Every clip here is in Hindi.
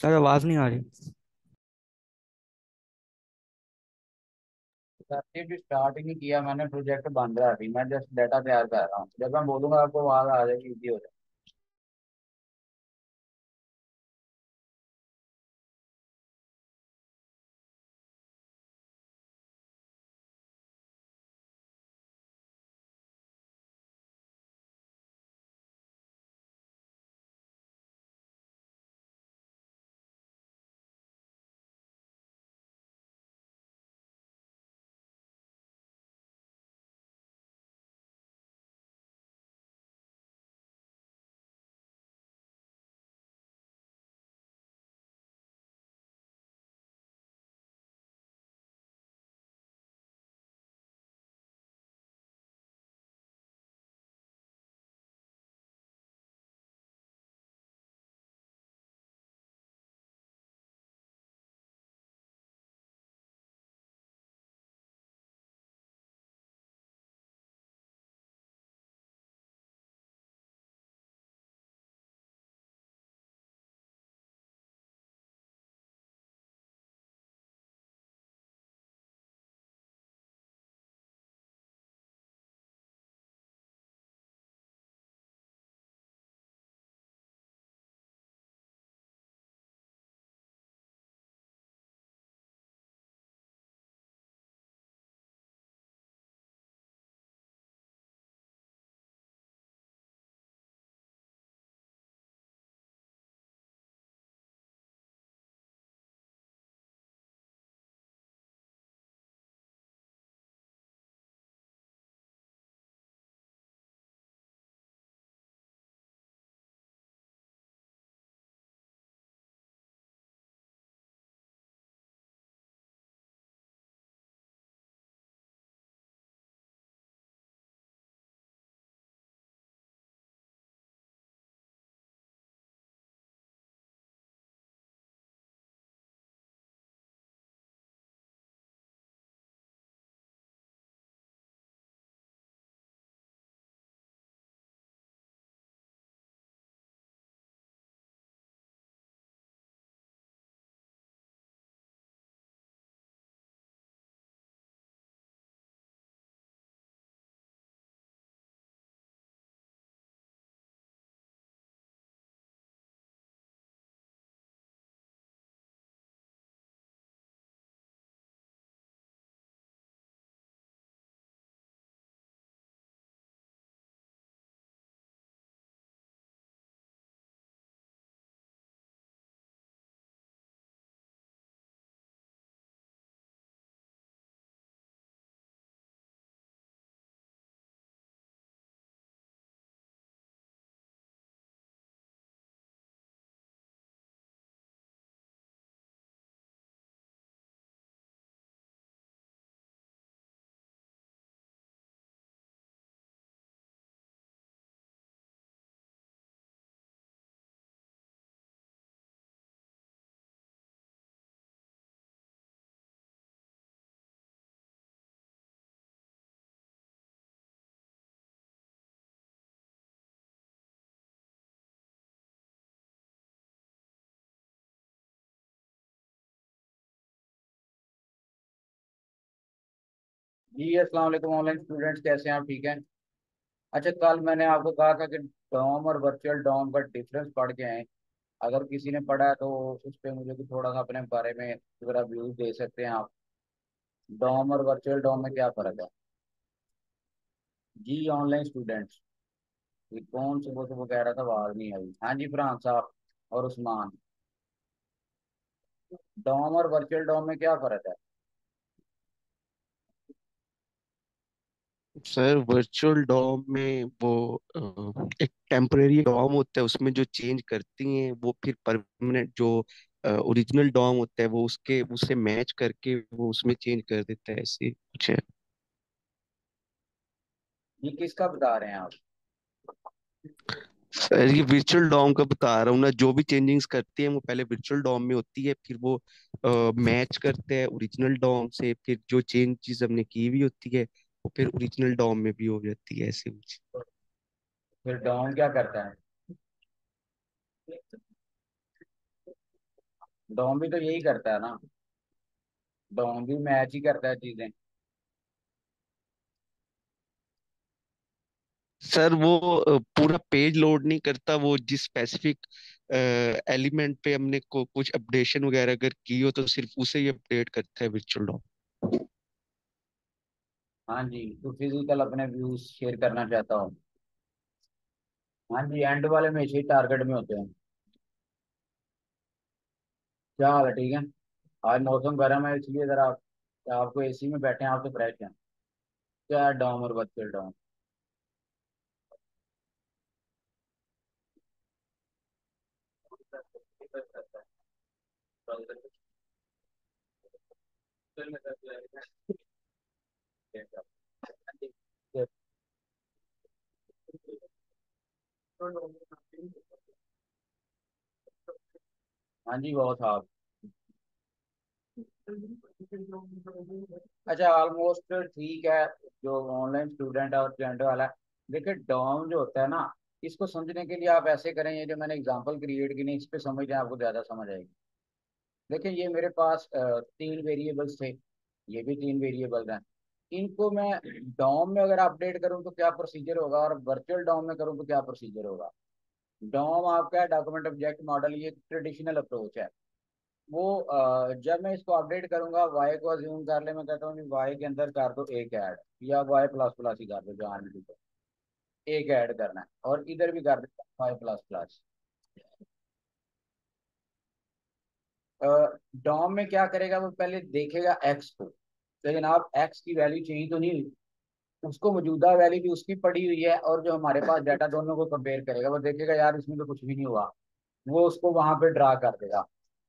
सर आवाज़ नहीं आ रही। स्टार्टिंग स्टार्ट ही किया मैंने प्रोजेक्ट बंद रहा थी मैं जस्ट डाटा तैयार कर रहा हूँ। जब मैं बोलूँगा आपको आवाज़ आ जाएगी इजी हो जाएगा। जी, अस्सलाम वालेकुम ऑनलाइन स्टूडेंट्स, कैसे हैं आप? ठीक हैं? अच्छा कल मैंने आपको कहा था कि डॉम और वर्चुअल डॉम का डिफरेंस पढ़ के आए। अगर किसी ने पढ़ा है तो उस पर मुझे थोड़ा सा अपने बारे में जरा व्यूज़ दे सकते हैं आप। डॉम और वर्चुअल डॉम में क्या फ़र्क है? जी, ऑनलाइन स्टूडेंट्स कौन सुबह सुबह कह रहा था, आवाज़ नहीं आई। हाँ जी, फरहान साहब और उस्मान। डॉम और वर्चुअल डॉम में क्या फ़र्क है? सर वर्चुअल डॉम में वो एक टेम्परेरी डॉम होता है उसमें जो चेंज करती हैं वो फिर परमानेंट जो ओरिजिनल डॉम होता है वो उसके उससे मैच करके वो उसमें चेंज कर देता है ऐसे कुछ है। ये किसका बता रहे हैं आप? सर ये वर्चुअल डॉम का बता रहा हूँ ना जो भी चेंजिंग्स करती है वो पहले वर्चुअल डॉम में होती है फिर वो मैच करते हैं ओरिजिनल डॉम से फिर जो चेंजेस हमने की हुई होती है वो फिर ओरिजिनल डॉम में भी हो जाती है ऐसे कुछ। फिर डॉम क्या करता है? डोम भी तो यही करता है ना। डोम भी मैच ही करता है चीज़ें। सर वो पूरा पेज लोड नहीं करता वो जिस स्पेसिफिक एलिमेंट पे हमने को कुछ अपडेशन वगैरह अगर की हो तो सिर्फ़ उसे ही अपडेट करता है वर्चुअल डॉम हाँ जी तो फ़िज़िकल अपने व्यूज़ शेयर करना चाहता हूँ। हाँ जी एंड वाले में ही टारगेट में होते हैं। क्या हाल है, ठीक है? आज मौसम गर्म है, इसलिए जरा आप आपको एसी में बैठे हैं, आप तो फ्रेश हैं। क्या डाउन और बच्चे डाउन हाँ जी, बहुत साहब अच्छा ऑलमोस्ट ठीक है, जो ऑनलाइन स्टूडेंट और जेंडर वाला है। देखिए डॉम जो होता है ना, इसको समझने के लिए आप ऐसे करें, ये जो मैंने एग्जांपल क्रिएट की नहीं, इस पे समझ जाए, आपको ज़्यादा समझ आएगी। देखिए, ये मेरे पास तीन वेरिएबल्स थे, ये भी तीन वेरिएबल्स हैं। इनको मैं डॉम में अगर अपडेट करूँ तो क्या प्रोसीजर होगा? और वर्चुअल डॉम में करूँ तो क्या प्रोसीजर होगा? डॉम आपका डॉक्यूमेंट ऑब्जेक्ट मॉडल ये ट्रेडिशनल अप्रोच है। वो जब मैं इसको अपडेट करूँगा वाई को अज्यूम कर ले, मैं कहता हूँ वाई के अंदर कर दो एक ऐड या वाई प्लस प्लस ही कर दो, जहाँ भी एक ऐड करना है, और इधर भी कर देता वाई प्लस प्लस डॉम में क्या करेगा? वो पहले देखेगा एक्स को। तो आप एक्स की वैल्यू चाहिए तो नहीं हुई। उसको मौजूदा वैल्यू भी उसकी पड़ी हुई है और जो हमारे पास डाटा दोनों को कंपेयर करेगा, वो देखेगा, यार, इसमें तो कुछ भी नहीं हुआ। वो उसको वहाँ पे ड्रा कर देगा।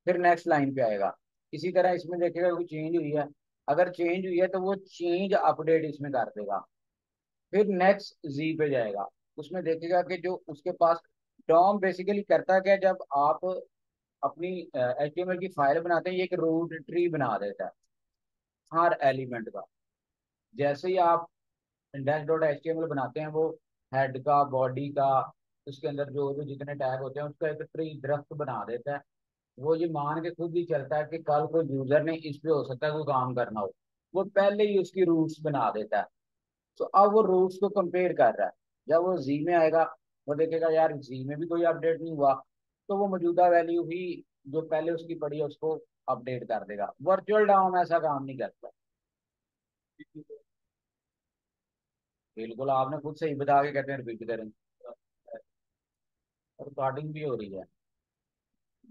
फिर नेक्स्ट लाइन पे आएगा। इसी तरह इसमें देखेगा कोई चेंज हुई है। अगर चेंज हुई है तो वो चेंज अपडेट इसमें कर देगा। फिर नेक्स्ट जी पे जाएगा। उसमें देखेगा कि जो उसके पास डॉम बेसिकली करता क्या जब आप अपनी एच एल की फ़ाइल बनाते हैं, ये एक रूट ट्री बना देता है। हर एलिमेंट का। जैसे ही आप index dot H T M L बनाते हैं, वो हेड का बॉडी का, उसके अंदर जो भी जितने टैग होते हैं, उसका एक ट्री दरख्त बना देता है। वो ये मान के खुद ही चलता है कि कल कोई यूज़र ने इस पे हो सकता है कोई काम करना हो। वो पहले ही उसकी रूट्स बना देता है। तो अब वो रूट्स को कंपेयर कर रहा है। जब वो जी में आएगा, वो देखेगा, यार जी में भी कोई अपडेट नहीं हुआ। तो वो मौजूदा वैल्यू ही, जो पहले उसकी पड़ी है, उसको अपडेट कर देगा। वर्चुअल डाउन ऐसा काम नहीं करता। बिल्कुल, आपने खुद सही बता के कहते हैं रिपीट करें। रिकॉर्डिंग भी हो रही है।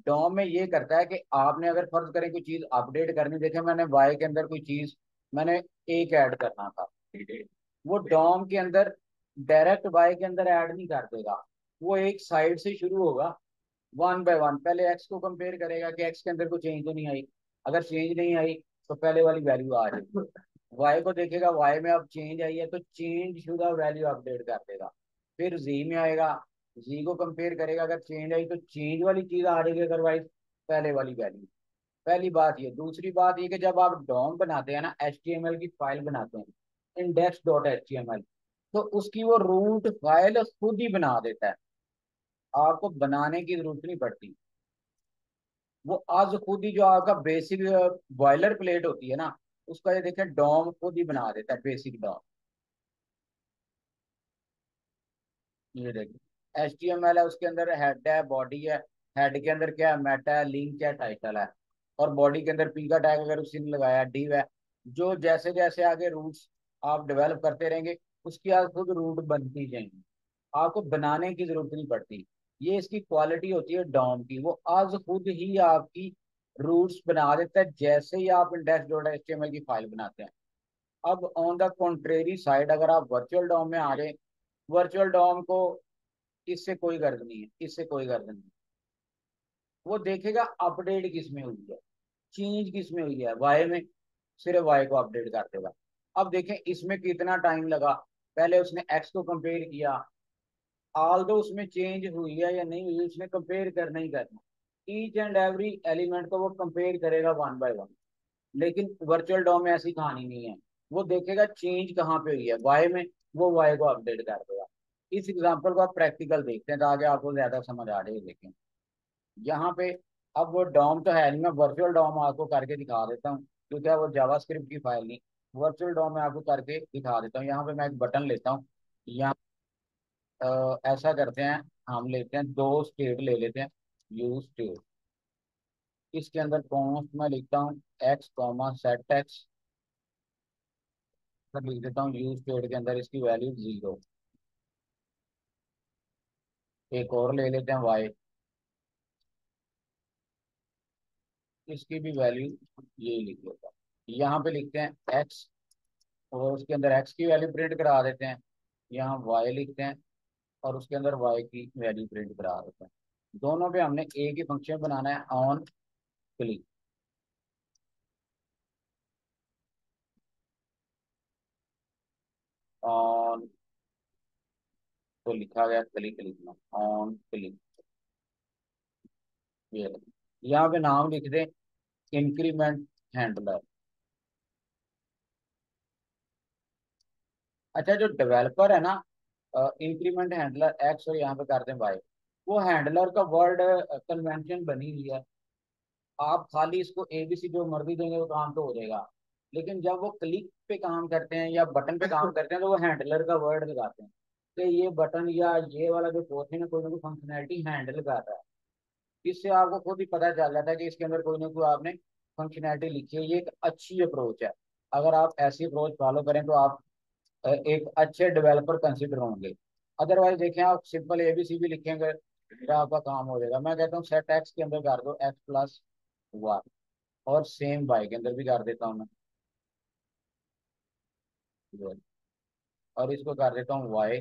डॉम में ये करता है कि आपने अगर फ़र्ज़ करें कोई चीज़ अपडेट करनी देखे मैंने वाई के अंदर कोई चीज़, मैंने एक ऐड करना था। वो डॉम के अंदर डायरेक्ट वाई के अंदर ऐड नहीं कर देगा। वो एक साइड से शुरू होगा। वन बाय वन पहले एक्स को कंपेयर करेगा कि एक्स के अंदर कोई चेंज तो नहीं आई। अगर चेंज नहीं आई तो पहले वाली वैल्यू आ जाएगी। वाई को देखेगा वाई में अब चेंज आई है तो चेंज शुदा वैल्यू अपडेट कर देगा। फिर जी में आएगा। जी को कंपेयर करेगा, अगर चेंज आई तो चेंज वाली चीज़ आ जाएगी अदरवाइज़ पहले वाली वैल्यू पहली बात ये। दूसरी बात ये कि जब आप डॉम बनाते हैं ना एच टी एम एल की फ़ाइल बनाते हैं इंडेक्स डॉट एच तो उसकी वो रूट फ़ाइल खुद ही बना देता है। आपको बनाने की ज़रूरत नहीं पड़ती। वो आज खुद ही जो आपका बेसिक बॉयलर प्लेट होती है ना, उसका ये देखें, डॉम खुद ही बना देता है बेसिक डॉम। ये देखिए एच टी एम एल है, उसके अंदर हेड है बॉडी है हेड के अंदर क्या है मेटा है लिंक है टाइटल है। और बॉडी के अंदर पी का टैग अगर उसी ने लगाया डीव है, जो जैसे जैसे आगे रूट्स आप डेवलप करते रहेंगे, उसकी आज खुद रूट बनती जाएँगी। आपको बनाने की ज़रूरत नहीं पड़ती। ये इसकी क्वालिटी होती है डॉम की। वो आज खुद ही आपकी रूट्स बना देता है, जैसे ही आप इंडेक्स डॉट एच की फ़ाइल बनाते हैं। अब ऑन द कॉन्ट्रेरी साइड अगर आप वर्चुअल डॉम में आ रहे वर्चुअल डॉम को इससे कोई गर्ज नहीं है, इससे कोई गर्ज नहीं वो देखेगा अपडेट किसमें हुई है चेंज किसमें हुई है वाई में, सिर्फ़ वाई को अपडेट कर देगा अब देखें, इसमें कितना टाइम लगा। पहले उसने एक्स को कंपेयर किया ऑल दो उसमें चेंज हुई है या नहीं हुई उसने कंपेयर करना ही करना। ईच एंड एवरी एलिमेंट को वो कंपेयर करेगा वन बाय वन लेकिन वर्चुअल डॉम में ऐसी कहानी नहीं है। वो देखेगा चेंज कहाँ पे हुई है। वाई में वो वाई को अपडेट कर देगा। इस एग्ज़ाम्पल को आप प्रैक्टिकल देखते हैं, ताकि आपको ज़्यादा समझ आ रही है देखें। यहाँ पे अब वो डॉम तो है नहीं। मैं वर्चुअल डॉम आपको करके दिखा देता हूँ, क्योंकि वो जावास्क्रिप्ट की फ़ाइल नहीं। वर्चुअल डॉम मैं आपको करके दिखा देता हूँ। यहाँ पे मैं एक बटन लेता हूँ। यहाँ ऐसा करते हैं, हम लेते हैं दो स्टेट ले लेते हैं यू स्टेट इसके अंदर कॉन्स्ट में लिखता हूँ एक्स कॉमा सेट एक्स लिख देता हूँ यू स्टेट के अंदर इसकी वैल्यू ज़ीरो एक और ले लेते हैं वाई इसकी भी वैल्यू ये लिख लेता हूँ. यहाँ पे लिखते हैं एक्स और उसके अंदर एक्स की वैल्यू प्रिंट करा देते हैं. यहाँ वाई लिखते हैं. और उसके अंदर वाई की वैल्यू प्रिंट करा देते हैं। दोनों पे हमने एक ही फ़ंक्शन बनाना है ऑन क्लिक ऑन तो लिखा गया क्लिक लिखना। ऑन क्लिक यहाँ पे नाम लिख दें इंक्रीमेंट हैंडलर अच्छा जो डेवलपर है ना इंक्रीमेंट हैंडलर एक्स और यहाँ पे करते हैं वाई वो हैंडलर का वर्ड कन्वेंशन बनी हुई है। आप खाली इसको ए बी सी जो मर्ज़ी देंगे वो काम तो हो जाएगा। लेकिन जब वो क्लिक पे काम करते हैं या बटन पे काम करते हैं तो वो हैंडलर का वर्ड लगाते हैं। कि ये बटन या ये वाला जो पोर्शन है कोई ना कोई फंक्शनैलिटी हैंडल कर रहा है। इससे आपको खुद ही पता चल जाता है कि इसके अंदर कोई ना कोई आपने फंक्शनैलिटी लिखी है। ये एक अच्छी अप्रोच है। अगर आप ऐसी अप्रोच फॉलो करें तो आप एक अच्छे डेवलपर कंसिडर होंगे। अदरवाइज़ देखें आप सिंपल ए बी सी भी लिखेंगे आपका काम हो जाएगा। मैं कहता हूँ सेट एक्स के अंदर कर दो एक्स प्लस वन और सेम वाई के अंदर भी कर देता हूँ मैं। और इसको कर देता हूँ वाई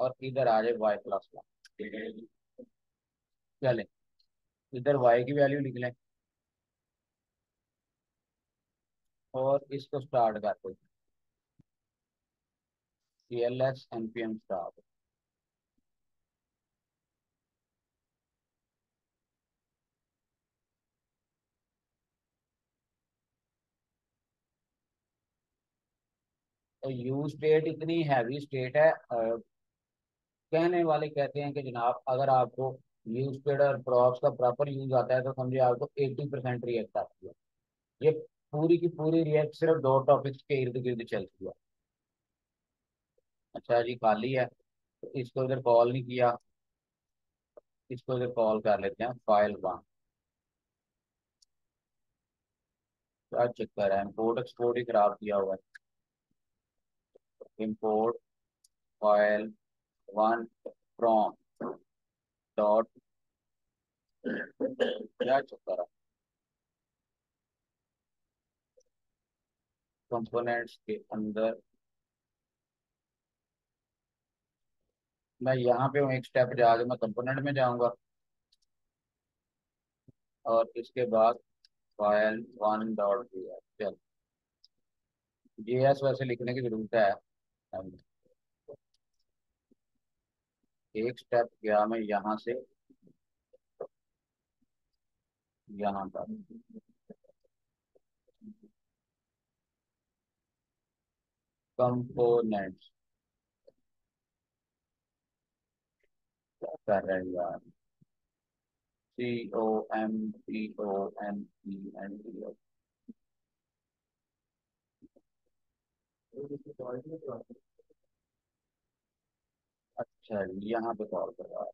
और इधर आ जाए वाई प्लस वन चले, इधर वाई की वैल्यू लिख लें। और इसको स्टार्ट कर देते पी एम स्टार्ट तो यू स्टेट इतनी हैवी स्टेट है अ, कहने वाले कहते हैं कि जनाब अगर आपको यू स्टेट और प्रॉप्स का प्रॉपर यूज़ आता है तो समझिए आपको एट्टी परसेंट रिएक्ट आती है। ये पूरी की पूरी रिएक्ट सिर्फ़ दो टॉपिक्स के इर्द गिर्द चलती है। अच्छा जी, खाली है। तो इसको इधर कॉल नहीं किया, इसको इधर कॉल कर लेते हैं, फ़ाइल वन। क्या चक्कर है? इम्पोर्ट, एक्सपोर्ट ही खराब किया हुआ है। Import file one from dot. क्या चक्कर है? कंपोनेंट्स के अंदर मैं यहाँ पे हूँ, एक स्टेप जाके मैं कंपोनेंट में जाऊँगा। और इसके बाद file one dot G S चल। जी एस वैसे लिखने की ज़रूरत है। एक स्टेप गया मैं यहाँ से। यहाँ तक कंपोनेंट्स क्या कर रहे हैं यार C O M P O N E N T अच्छा यहाँ पे कॉल कर रहा है।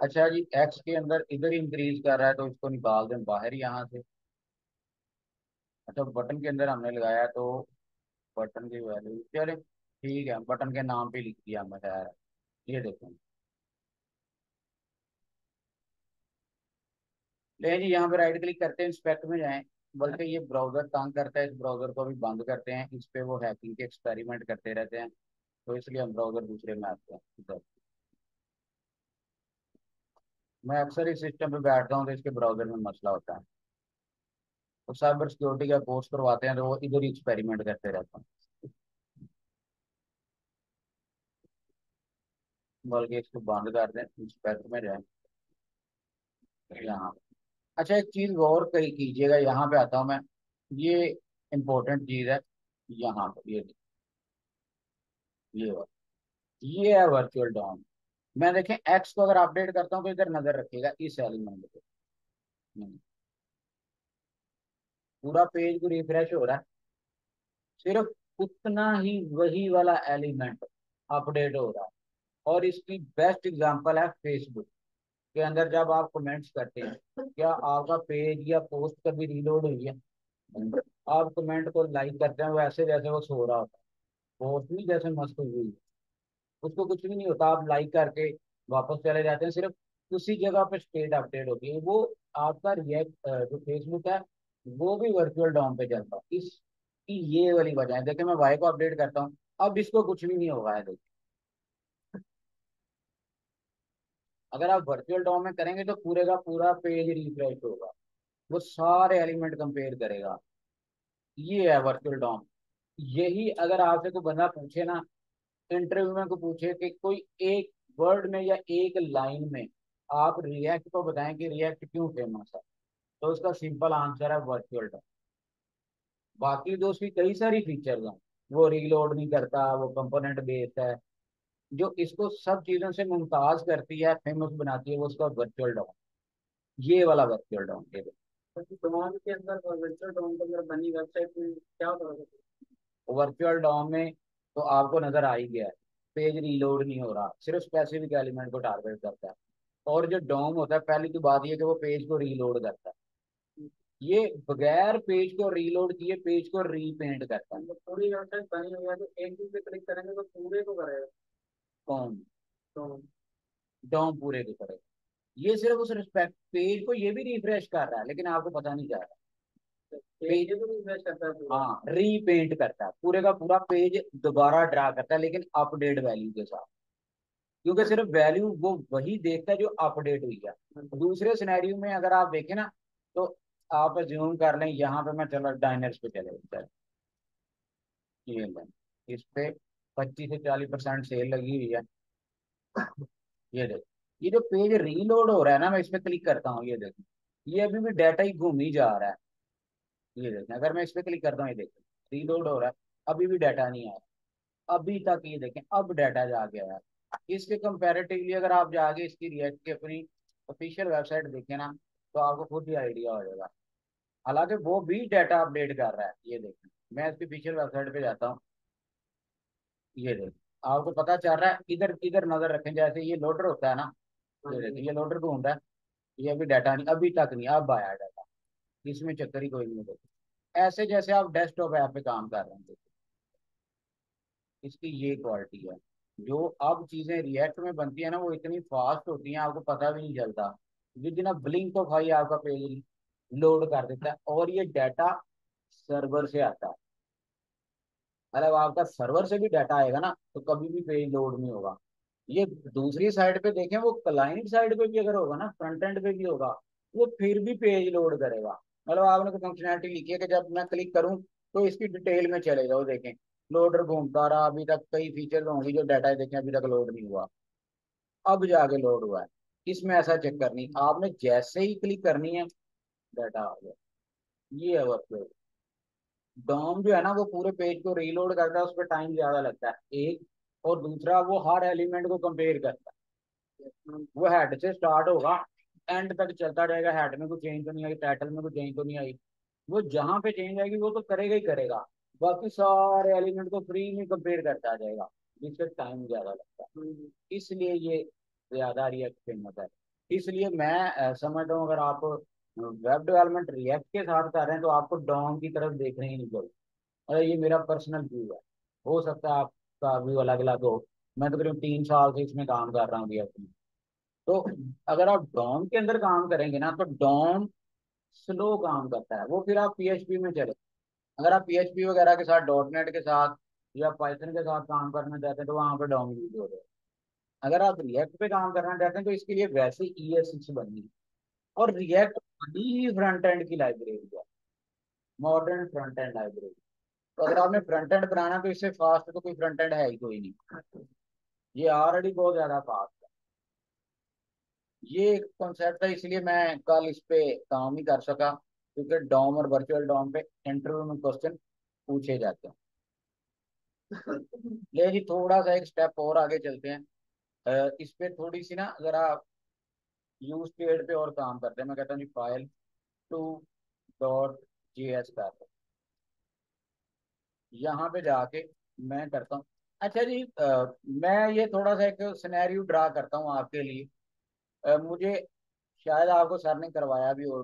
अच्छा जी एक्स के अंदर इधर इंक्रीज कर रहा है तो इसको निकाल दें, बाहर यहाँ से। अच्छा बटन के अंदर हमने लगाया तो बटन की वैल्यू चले ठीक है, बटन के नाम पे लिख दिया मैं खैर ये देखो। ले जी, यहाँ पे राइट क्लिक करते हैं इंस्पेक्ट में जाएँ। बल्कि ये ब्राउज़र तंग करता है, इस ब्राउज़र को भी बंद करते हैं। इस पे वो हैकिंग के एक्सपेरिमेंट करते रहते हैं तो इसलिए हम ब्राउज़र दूसरे में आते हैं। इधर। मैं अक्सर इस सिस्टम पे बैठता हूँ तो इसके ब्राउज़र में मसला होता है। तो साइबर सिक्योरिटी का कोर्स करवाते हैं तो वो इधर ही एक्सपेरिमेंट करते रहते हैं। बल्कि इसको बंद कर दें इंस्पेक्ट में जाएँ। यहाँ। अच्छा एक चीज़ गौर करी कीजिएगा यहाँ पे आता हूँ मैं। ये इम्पोर्टेंट चीज़ है यहाँ पे ये ये ये है वर्चुअल डॉम मैं देखें एक्स को अगर अपडेट करता हूँ तो इधर नज़र रखिएगा इस एलिमेंट पे। हम्म, पूरा पेज को रिफ्रेश हो रहा है। सिर्फ़ उतना ही वही वाला एलिमेंट अपडेट हो रहा है। और इसकी बेस्ट एग्जांपल है फेसबुक के अंदर जब आप कमेंट्स करते हैं, क्या आपका पेज या पोस्ट कभी रीलोड हुई है? आप कमेंट को लाइक करते हैं, वैसे जैसे वो सो रहा होता है। पोस्ट भी जैसे मस्त हुई है। उसको कुछ भी नहीं होता, आप लाइक करके वापस चले जाते हैं। सिर्फ़ उसी जगह पे स्टेट अपडेट होती है। वो आपका रिएक्ट जो फेसबुक है वो भी वर्चुअल डॉम पे चलता है। इसकी ये वाली वजह है देखिए मैं वाई को अपडेट करता हूँ। अब इसको कुछ भी नहीं होगा देखिए अगर आप वर्चुअल डॉम में करेंगे तो पूरे का पूरा पेज रिफ्रेश होगा। वो सारे एलिमेंट कंपेयर करेगा। ये है वर्चुअल डॉम यही अगर आपसे कोई बंदा पूछे ना इंटरव्यू में को पूछे कि कोई एक वर्ड में या एक लाइन में आप रिएक्ट को बताएँ कि रिएक्ट क्यों फ़ेमस है। तो उसका सिंपल आंसर है वर्चुअल डॉम बाकी तो उसकी कई सारी फीचर्स हैं वो रीलोड नहीं करता वो कंपोनेंट बेस्ड है। जो इसको सब चीज़ों से मुमताज़ करती है फ़ेमस बनाती है वो उसका वर्चुअल डॉम ये वाला वर्चुअल डोम के अंदर वर्चुअल डोम के अंदर बनी वेबसाइट में क्या होता वर्चुअल डॉम में तो आपको नज़र आ ही गया है। पेज रीलोड नहीं हो रहा सिर्फ़ स्पेसिफिक एलिमेंट को टारगेट करता है। और जो डॉम होता है पहली तो बात यह कि वो पेज को रीलोड करता है। ये बगैर पेज को रीलोड किए पेज को रीपेंट करता है। तो पूरी वेबसाइट बनी हुई है तो एक चीज़ पे क्लिक करेंगे तो पूरे को करेगा। कौन? तो डॉम पूरे को करेगा। ये सिर्फ़ उस रिस्पेक्ट पेज को ये भी रिफ्रेश कर रहा है लेकिन आपको पता नहीं चल रहा। पेज को रिफ्रेश करता है हाँ रीपेंट करता है। पूरे का पूरा पेज दोबारा ड्रा करता है लेकिन अपडेट वैल्यू के साथ। क्योंकि सिर्फ़ वैल्यू वो वही देखता है जो अपडेट हुई है। दूसरे सिनेरियो में अगर आप देखें ना तो आप ज्यूम कर लें, यहाँ पे मैं चलो डाइनर्स पे चले ये इस पे पच्चीस से चालीस परसेंट सेल लगी हुई है। ये देख, ये जो पेज रीलोड हो रहा है ना, मैं इस पे क्लिक करता हूँ, ये देखें। ये अभी भी डाटा ही घूम ही जा रहा है। ये देखें, अगर मैं इस पे क्लिक करता हूँ, ये देखें रीलोड हो रहा है। अभी भी डाटा नहीं आया। अभी तक ये देखें, अब डाटा जाके आया इसके कंपैरेटिवली अगर आप जाके इसकी रिएक्ट की अपनी ऑफिशियल वेबसाइट देखें ना तो आपको खुद ही आइडिया हो जाएगा। हालाँकि वो भी डाटा अपडेट कर रहा है ये देखें मैं इसकी ऑफिशियल वेबसाइट पे जाता हूँ। ये देखें आपको पता चल रहा है इधर इधर नज़र रखें जैसे ये लोडर होता है ना ये देखें ये लोडर घूम रहा है ये अभी डाटा नहीं अभी तक नहीं अब आया डाटा इसमें चक्कर ही कोई नहीं देखे। ऐसे जैसे आप डेस्कटॉप ऐप पे काम कर रहे हैं देखिए इसकी ये क्वालिटी है। जो अब चीज़ें रिएक्ट में बनती है ना वो इतनी फास्ट होती हैं आपको पता भी नहीं चलता। Within blink of eye आपका पेज लोड कर देता है और ये डाटा सर्वर से आता है। मतलब आपका सर्वर से भी डाटा आएगा ना तो कभी भी पेज लोड नहीं होगा। ये दूसरी साइड पे देखें, वो क्लाइंट साइड पे भी अगर होगा ना फ्रंट एंड पे भी होगा, वो फिर भी पेज लोड करेगा। मतलब आपने कोई फंक्शनैलिटी लिखी है कि जब मैं क्लिक करूँ तो इसकी डिटेल में चले जाओ, देखें। लोडर घूमता रहा, अभी तक कई फीचर होंगे जो डाटा देखें, अभी तक लोड नहीं हुआ। अब जाके लोड हुआ है। इसमें ऐसा चक्कर नहीं आपने जैसे ही क्लिक करनी है डाटा आ गया। ये है वर्कफ्लो डॉम जो है ना, वो पूरे पेज को रीलोड करता है उस पर टाइम ज़्यादा लगता है। एक, और दूसरा, वो हर एलिमेंट को कंपेयर करता है। वो हेड से स्टार्ट होगा एंड तक चलता रहेगा। हेड में कुछ चेंज तो नहीं आई टाइटल में कुछ चेंज तो नहीं आई। वो जहाँ पे चेंज आएगी, वो तो करेगा ही करेगा। बाकी सारे एलिमेंट को फ्री में कंपेयर करता जाएगा, जिससे टाइम ज़्यादा लगता है। इसलिए ये ज़्यादा रिएक्ट फ़ेमस है। इसलिए मैं समझ रहा हूँ, अगर आप वेब डेवलपमेंट रिएक्ट के साथ कर रहे हैं तो आपको डॉम की तरफ़ देखने ही नहीं चाहिए और ये मेरा पर्सनल व्यू है। हो सकता है आपका व्यू अलग अलग हो। मैं तो करीब तीन साल से इसमें काम कर रहा हूँ रिएक्ट में तो अगर आप डॉम के अंदर काम करेंगे ना तो डॉम स्लो काम करता है। वो फिर आप पीएचपी में चले। अगर आप पीएचपी वगैरह के साथ डॉट नेट के साथ या पाइथन के साथ काम करना चाहते हैं तो वहाँ पे डॉम यूज़ हो हैं। अगर आप रिएक्ट पे काम करना चाहते हैं तो इसके लिए वैसे ई एस सिक्स बनी है। और रिएक्ट ही फ्रंट एंड की लाइब्रेरी है। मॉडर्न फ्रंट एंड लाइब्रेरी तो अगर आपने फ्रंट एंड बनाना तो इससे फास्ट तो कोई फ्रंट एंड है ही कोई नहीं। ये ऑलरेडी बहुत ज़्यादा फास्ट है। ये एक कॉन्सेप्ट है, इसलिए मैं कल इस पे काम ही कर सका, क्योंकि डॉम और वर्चुअल डॉम पे इंटरव्यू में क्वेश्चन पूछे जाते हैं। ले जी, थोड़ा सा एक स्टेप और आगे चलते हैं। इस पे थोड़ी सी ना, जरा यूज़ पेड पे और काम करते हैं। मैं कहता हूँ file two dot G S कर यहाँ पे जाके मैं करता हूँ। अच्छा जी अ, मैं ये थोड़ा सा एक सिनेरियो ड्रा करता हूँ आपके लिए। अ, मुझे शायद आपको सर ने करवाया भी हो।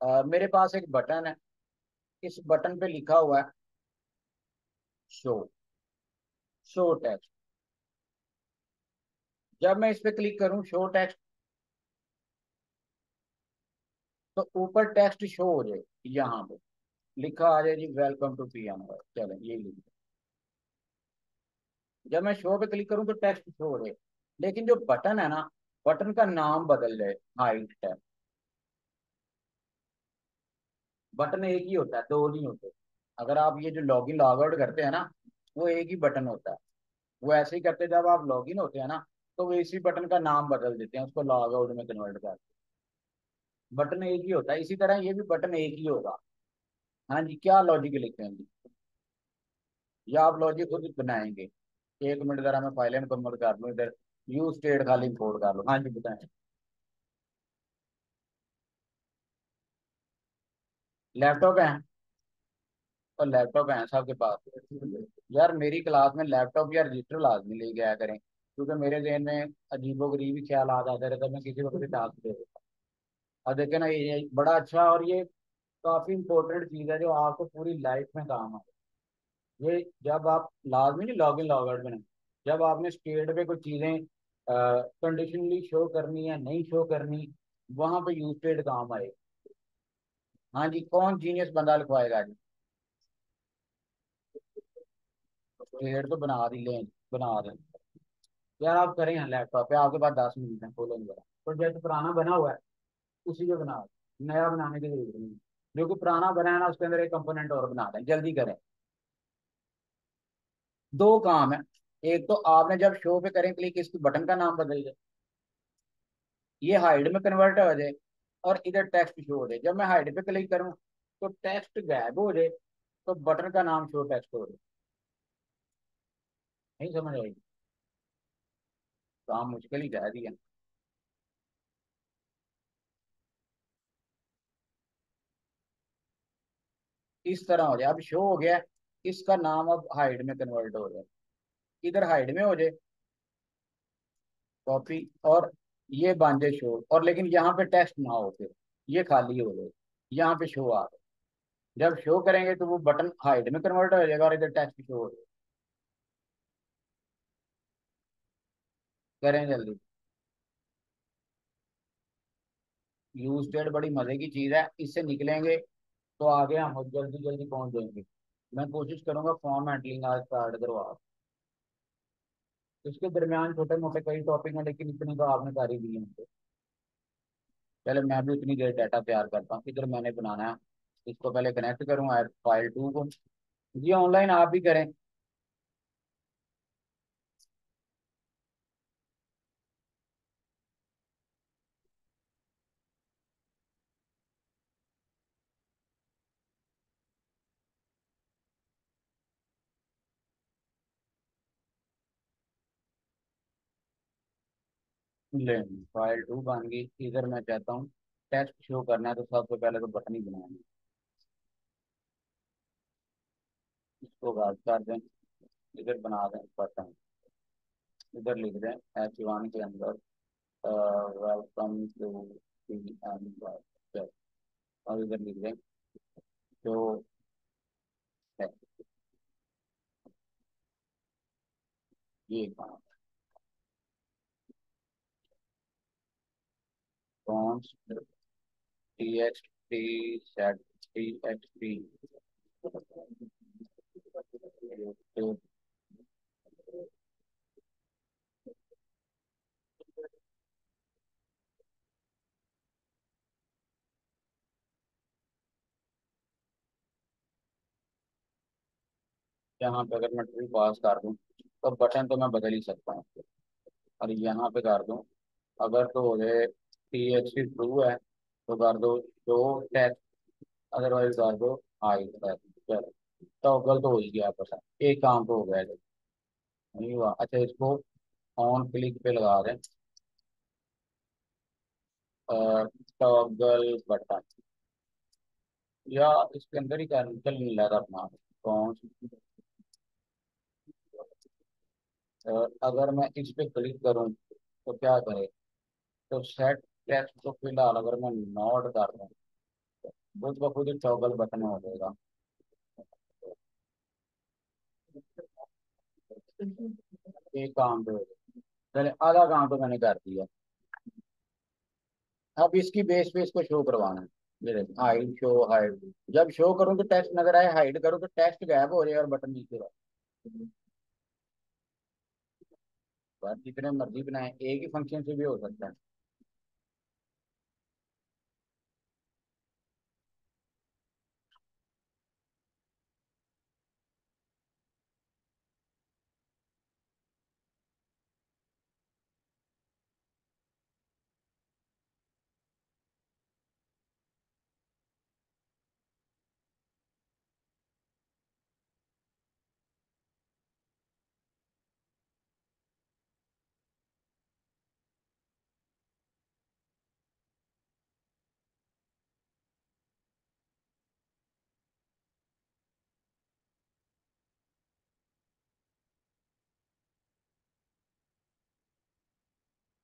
अ, मेरे पास एक बटन है। इस बटन पे लिखा हुआ है शो शो टेक्स्ट जब मैं इस पे क्लिक करूँ शो टेक्स्ट तो ऊपर टेक्स्ट शो हो जाए यहाँ पे। लिखा आ जाए जी वेलकम टू पी एम चले, ये लिख जब मैं शो पे क्लिक करूँ तो टेक्स्ट शो हो जाए लेकिन जो बटन है ना बटन का नाम बदल जाए हाइट टैब बटन एक ही होता है, दो नहीं होते। अगर आप ये जो लॉगिन लॉग आउट करते हैं ना, वो एक ही बटन होता है। वो ऐसे ही करते जब आप लॉगिन होते हैं ना तो वो इसी बटन का नाम बदल देते हैं, उसको लॉग आउट में कन्वर्ट करते हैं। बटन एक ही होता है। इसी तरह ये भी बटन एक ही होगा। हाँ जी, क्या लॉजिक जी? या आप लॉजिक खुद बनाएँगे। एक मिनट, जरा मैं फाइलें मुकम्मल कर लूँ। इधर यू स्टेट खाली इंपोर्ट कर लो। हाँ जी, बताएँ। लैपटॉप है? और लैपटॉप है सबके पास। यार, मेरी क्लास में लैपटॉप या रजिस्टर लाजमी ले गया करें। क्योंकि मेरे जहन में अजीबो गरीब ही ख्याल आ जाते रहते मैं किसी वक्त टास्क दे। अब देखे ना, ये बड़ा अच्छा और ये काफ़ी इंपॉर्टेंट चीज़ है जो आपको पूरी लाइफ में काम आए। ये जब आप लाजमी नहीं लॉग इन लॉग आउट में जब आपने स्टेट पे कुछ चीज़ें कंडीशनली शो करनी है नहीं शो करनी, वहाँ पे यूज़ स्टेट काम आए। हाँ जी, कौन जीनियस बंदा लिखवाएगा जी स्टेट तो बना दी लें, बना दें। यार आप करें लैपटॉप पे, आपके पास दस मिनट है खोलेंगे प्रोजेक्ट पुराना बना हुआ है। उसी को बना नया बनाने की ज़रूरत नहीं। जो कि पुराना बना है ना, उसके अंदर एक कंपोनेंट और बना दें। जल्दी करें। दो काम है। एक तो आपने जब शो पे करें क्लिक इसकी बटन का नाम बदल जाए ये हाइड में कन्वर्ट हो जाए और इधर टेक्स्ट शो हो जाए। जब मैं हाइड पे क्लिक करूँ तो टेक्स्ट गायब हो जाए तो बटन का नाम शो टेक्स्ट हो जाए। नहीं समझ आएगी काम मुश्किल ही कह दिया इस तरह हो जाए। अब शो हो गया, इसका नाम अब हाइड में कन्वर्ट हो जाए इधर हाइड में हो जाए। कॉपी और ये बांधे शो और लेकिन यहाँ पे टेक्स्ट ना हो फिर। ये खाली हो जाए। यहाँ पे शो आ गए जब शो करेंगे तो वो बटन हाइड में कन्वर्ट हो जाएगा और इधर टेक्स्ट शो हो जाएगा करें जल्दी। यूज़ डेट बड़ी मज़े की चीज़ है। इससे निकलेंगे तो आगे हम जल्दी जल्दी पहुँच जाएँगे। मैं कोशिश करूँगा फॉर्म हैंडलिंग आज स्टार्ट करवा। इसके दरमियान छोटे मोटे कई टॉपिक हैं, लेकिन इतनी तो आपने सारी दी है। पहले मैं भी इतनी देर डाटा तैयार करता हूँ, किधर मैंने बनाना है, इसको पहले कनेक्ट करूँ फ़ाइल टू को। जी ऑनलाइन आप भी करें। ले फ़ाइल टू बन गई? इधर मैं चाहता हूँ टेक्स्ट शो करना है तो सबसे पहले तो बटन ही बनाना है। इसको गार्ड कर दें, इधर बना दें बटन इधर लिख दें एच वन के अंदर वेलकम टू पी एम और इधर लिख दें जो है। ये काम। टी एक्स टी तो यहाँ पे अगर मैं ट्री पास कर दूँ तो बटन तो मैं बदल ही सकता हूँ। और यहाँ पे कर दूँ, अगर तो हो है तो कर दो शो टेक्स्ट अदरवाइज़ कर दो चलो टॉगल तो हो ही गया साथ एक काम तो हो गया नहीं हुआ। अच्छा इसको ऑन क्लिक पे लगा दें। टॉगल बटन या इसके अंदर ही केमिकल नहीं लगा अपना। कौन अगर मैं इस पे क्लिक करूँ तो क्या करे? तो सेट टेक्स्ट तो फ़िलहाल अगर मैं नोट कर दूँ खुद ब खुद टॉगल बटन हो जाएगा। एक काम तो चले आधा काम तो मैंने कर दिया। अब इसकी बेस पे इसको शो करवाना है। ये हाइड शो हाइड जब शो करूँ तो टेक्स्ट नज़र आए हाइड करूँ तो टेक्स्ट गायब हो रही है और बटन नीचे रहा जितने मर्ज़ी बनाए, एक ही फ़ंक्शन से भी हो सकता है।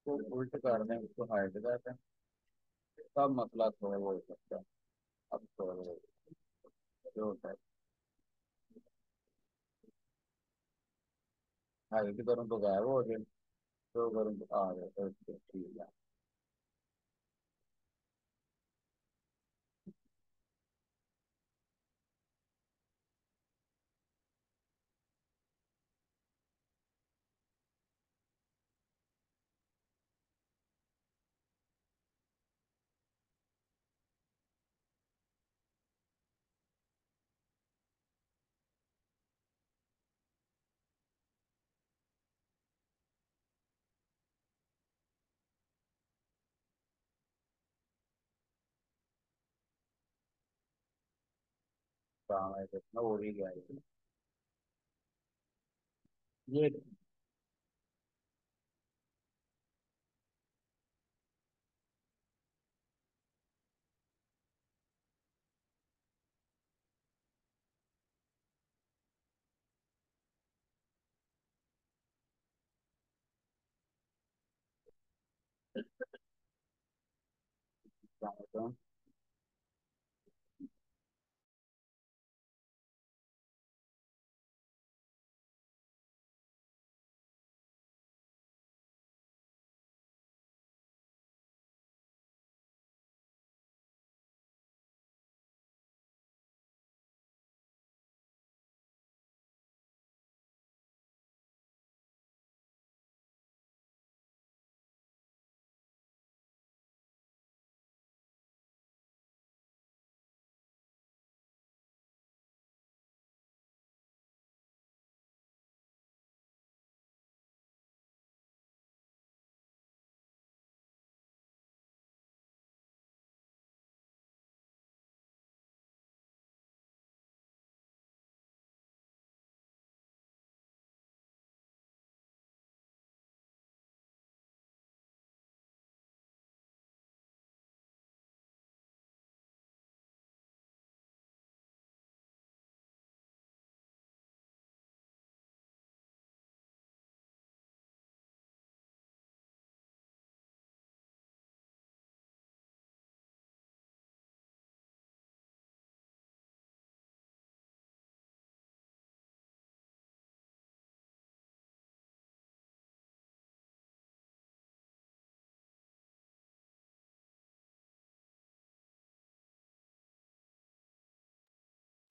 तो उल्ट कर दें उसको हाइट कर दें सब मसला सोल्व हो सकता है। अब सोल्व हो जो होता है। हाइट करूँ तो गायब हो जाए शो करूँ तो आ जाए तो ठीक है। काम है वो भी गया ये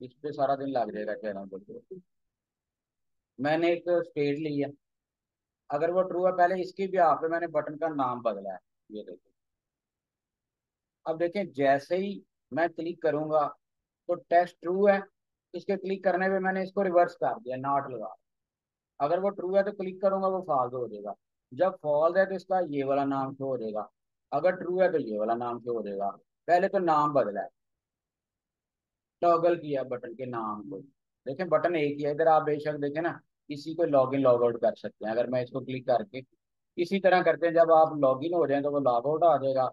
इस पे सारा दिन लग जाएगा कह रहा हूँ मैंने एक स्टेट ली है। अगर वो ट्रू है, पहले इसके भी आप मैंने बटन का नाम बदला है। ये देखो। अब देखें, जैसे ही मैं क्लिक करूँगा तो टेक्स्ट ट्रू है। इसके क्लिक करने पे मैंने इसको रिवर्स कर दिया नॉट लगा। अगर वो ट्रू है तो क्लिक करूँगा, वो फॉल्स हो जाएगा। जब फॉल्स है तो इसका ये वाला नाम शो हो जाएगा। अगर ट्रू है तो ये वाला नाम शो हो जाएगा। पहले तो नाम बदला है। टॉगल किया बटन के नाम को। देखें, बटन एक ही है, इधर आप बेशक देखें ना इसी को लॉग इन लॉग आउट कर सकते हैं। अगर मैं इसको क्लिक करके इसी तरह करते हैं, जब आप लॉग इन हो जाए तो वो लॉग आउट आ जाएगा।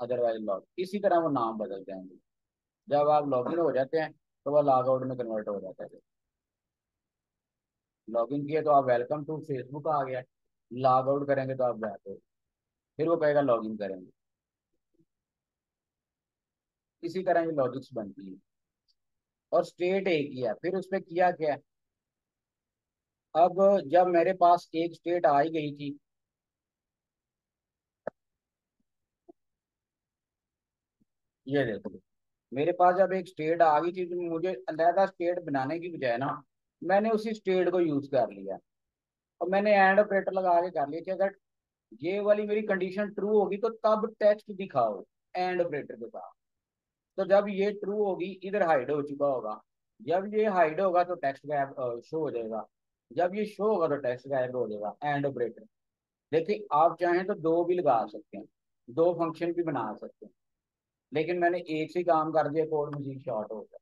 अदरवाइज़ लॉग इसी तरह वो नाम बदल जाएँगे। जब आप लॉग इन हो जाते हैं तो वह लॉग आउट में कन्वर्ट हो जाता है। लॉग इन किए तो आप वेलकम टू फेसबुक आ गया। लॉग आउट करेंगे तो आप बैक हो। फिर वो कहेगा लॉग इन करेंगे। इसी तरह ये लॉजिक्स बनती है। और स्टेट एक है फिर उसमें किया क्या? अब जब मेरे पास एक स्टेट आ ही गई थी, ये देखो, मेरे पास जब एक स्टेट आ गई थी तो मुझे अलहदा स्टेट बनाने की बजाय ना, मैंने उसी स्टेट को यूज़ कर लिया। और मैंने एंड ऑपरेटर लगा के कर लिया कि अगर ये वाली मेरी कंडीशन ट्रू होगी तो तब टेक्स्ट दिखाओ एंड ऑपरेटर के साथ तो जब ये ट्रू होगी, इधर हाइड हो चुका होगा। जब ये हाइड होगा तो टेक्स्ट गैप शो हो जाएगा। जब ये शो होगा तो टेक्स्ट गैप हो जाएगा एंड ऑपरेटर देखिए, आप चाहें तो दो भी लगा सकते हैं, दो फ़ंक्शन भी बना सकते हैं। लेकिन मैंने एक से काम कर दिया कोड मजीद शॉर्ट हो गया।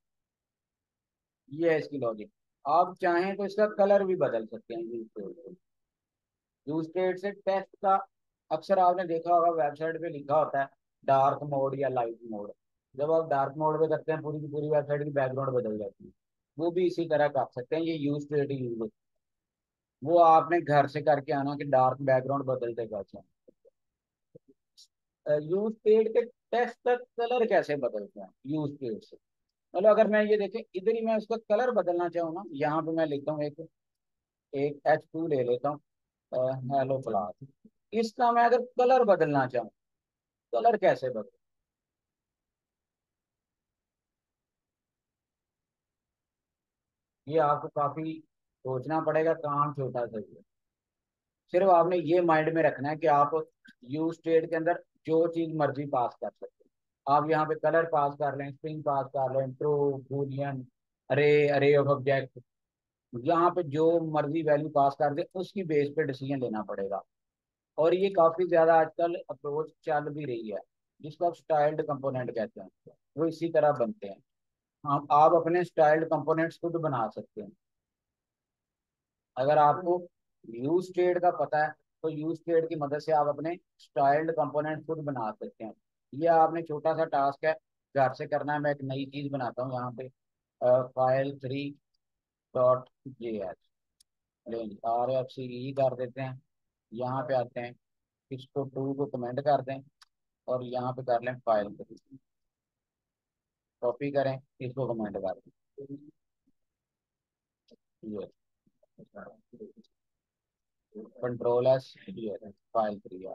ये है इसकी लॉजिक आप चाहें तो इसका कलर भी बदल सकते हैं यूज़ स्टेट यूज़ स्टेट से टेक्स्ट का, अक्सर आपने देखा होगा वेबसाइट पे लिखा होता है डार्क मोड या लाइट मोड जब आप डार्क मोड पे करते हैं, पूरी की पूरी वेबसाइट की बैकग्राउंड बदल जाती है। वो भी इसी तरह कर सकते हैं, ये यूज़ स्टेट यूज़ वो आपने घर से करके आना कि डार्क बैकग्राउंड बदलते कैसे यूज़ स्टेट के टेक्स्ट का कलर कैसे बदलते हैं? यूज़ स्टेट से। मतलब अगर मैं ये देखें, इधर ही मैं उसका कलर बदलना चाहूँ ना यहाँ पे मैं लिखता हूँ एक एक एच टू ले लेता हूँ हेलो क्लास इसका मैं अगर कलर बदलना चाहूँ कलर कैसे बदल? ये आपको काफ़ी सोचना पड़ेगा, काम छोटा सा ही सिर्फ़ आपने ये माइंड में रखना है कि आप यू स्टेट के अंदर जो चीज़ मर्ज़ी पास कर सकते हैं। आप यहाँ पे कलर पास कर लें स्ट्रिंग पास कर लें ट्रू बूलियन अरे अरे ऑफ़ ऑब्जेक्ट यहाँ पे जो मर्ज़ी वैल्यू पास कर दे, उसकी बेस पे डिसीज़न लेना पड़ेगा। और ये काफ़ी ज़्यादा आजकल अप्रोच चल भी रही है, जिसको आप स्टाइल्ड कंपोनेंट कहते हैं। वो इसी तरह बनते हैं। हम आप अपने स्टाइल्ड कंपोनेंट्स खुद बना सकते हैं। अगर आपको यूज़ स्टेट का पता है तो यूज़ स्टेट की मदद से आप अपने स्टाइल्ड कंपोनेंट खुद बना सकते हैं। ये आपने छोटा सा टास्क है, घर से करना है, मैं एक नई चीज़ बनाता हूँ यहाँ पे file three dot J H R F C E कर देते हैं। यहाँ पे आते हैं, इसको टू को कमेंट कर दें और यहाँ पे कर लें फ़ाइल थ्री कॉपी करें, इसको कमेंट कर। दें कंट्रोल एस फ़ाइल थ्री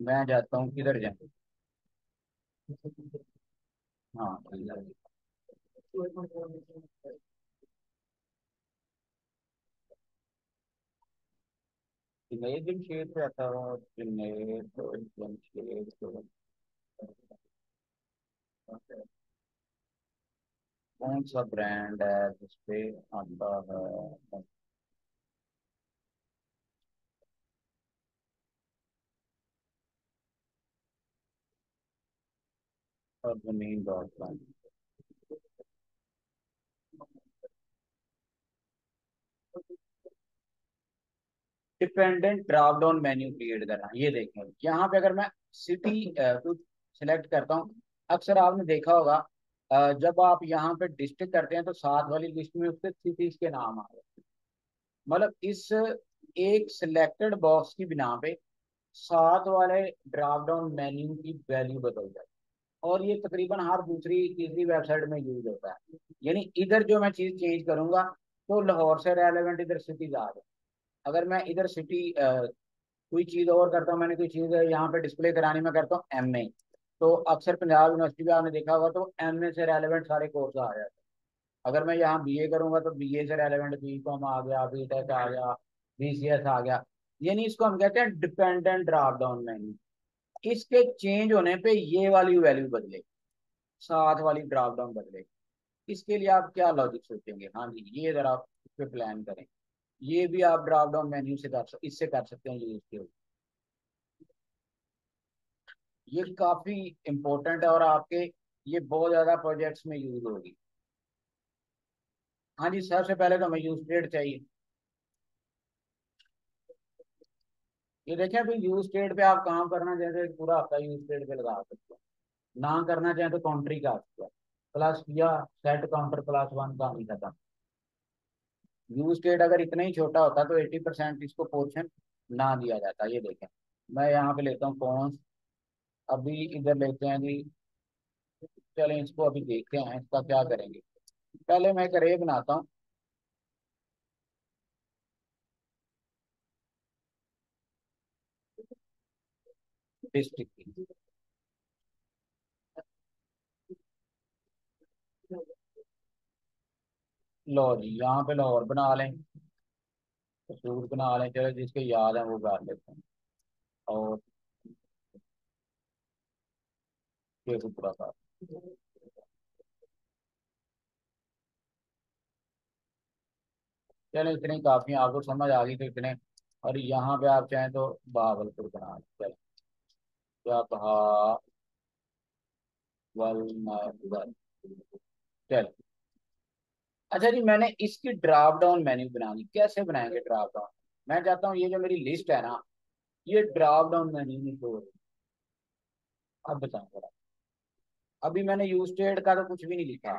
मैं जाता हूँ किधर जाए हाँ? Imagine future account, imagine for influence. Okay. Owns a brand as display on the uh, of the main dot line. Dependent drop down menu create करना ये देखें, यहाँ पे अगर मैं सिटी कुछ सिलेक्ट करता हूँ, अक्सर आपने देखा होगा जब आप यहाँ पे डिस्ट्रिक्ट करते हैं तो साथ वाली लिस्ट में उसके सिटीज़ के नाम आ जाते हैं। मतलब इस एक सिलेक्टेड बॉक्स की बिना पे साथ वाले ड्रॉप डाउन मेन्यू की वैल्यू बदल जाती है। और ये तकरीबन हर दूसरी, तीसरी वेबसाइट में यूज़ होता है। यानी इधर जो मैं चीज़ चेंज करूँगा तो लाहौर से रेलिवेंट इधर सिटीज़ आ जाए अगर मैं इधर सिटी कोई चीज़ और करता हूँ, मैंने कोई चीज़ यहाँ पे डिस्प्ले करानी में करता हूँ एम ए तो अक्सर पंजाब यूनिवर्सिटी में आपने देखा होगा तो एम ए से रेलिवेंट सारे कोर्स आ जाते हैं। अगर मैं यहाँ बी ए करूँगा तो बी ए से रेलिवेंट बी कॉम आ गया बी टेक आ गया बी सी एस आ गया। यानी इसको हम कहते हैं डिपेंडेंट ड्रॉप डाउन मेन्यू इसके चेंज होने पे ये वाली वैल्यू बदले, साथ वाली ड्रॉप डाउन बदले। इसके लिए आप क्या लॉजिक सोचेंगे? हाँ जी, ये अगर आप इस पे प्लान करें। ये भी आप ड्रॉप डाउन मेन्यू से कर सकते इससे कर सकते हैं यूज़ के ये काफ़ी इम्पोर्टेंट है और आपके, ये बहुत ज़्यादा प्रोजेक्ट्स में यूज़ होगी। हाँ जी, सबसे पहले तो हमें यूज़ ट्रेड चाहिए। ये देखें अभी यूज़ ट्रेड पे आप काम करना चाहते हैं पूरा हफ़्ता यूज़ ट्रेड पे लगा सकते हैं। ना करना चाहें तो काउंट्री का प्लस या सेट काउंटर प्लस वन का नहीं खत्म। यूज़ ट्रेड अगर इतना ही छोटा होता तो एट्टी परसेंट इसको पोर्शन ना दिया जाता, ये देखें। मैं यहाँ पे लेता हूँ कौन अभी इधर लेते हैं जी। चलें इसको अभी देखते हैं, इसका क्या करेंगे। पहले मैं एक रे बनाता हूँ। डिस्ट्रिक्ट लो जी, यहाँ पे लाहौर बना लें सूट बना लें, चलो जिसके याद है वो कर लेते हैं। और चलो इतने काफ़ी, आपको समझ आ गई तो इतने। और यहाँ पे आप चाहें तो बावलपुर बना लें। चलो क्या कहा वल चलो। अच्छा जी, मैंने इसकी ड्रॉप डाउन मेन्यू बनानी। कैसे बनाएँगे ड्रॉप डाउन मैं चाहता हूँ ये जो मेरी लिस्ट है ना, ये ड्रॉप डाउन मेन्यू में शो अब बताऊँ जरा। अभी मैंने यूज़ ट्रेड का तो कुछ भी नहीं लिखा।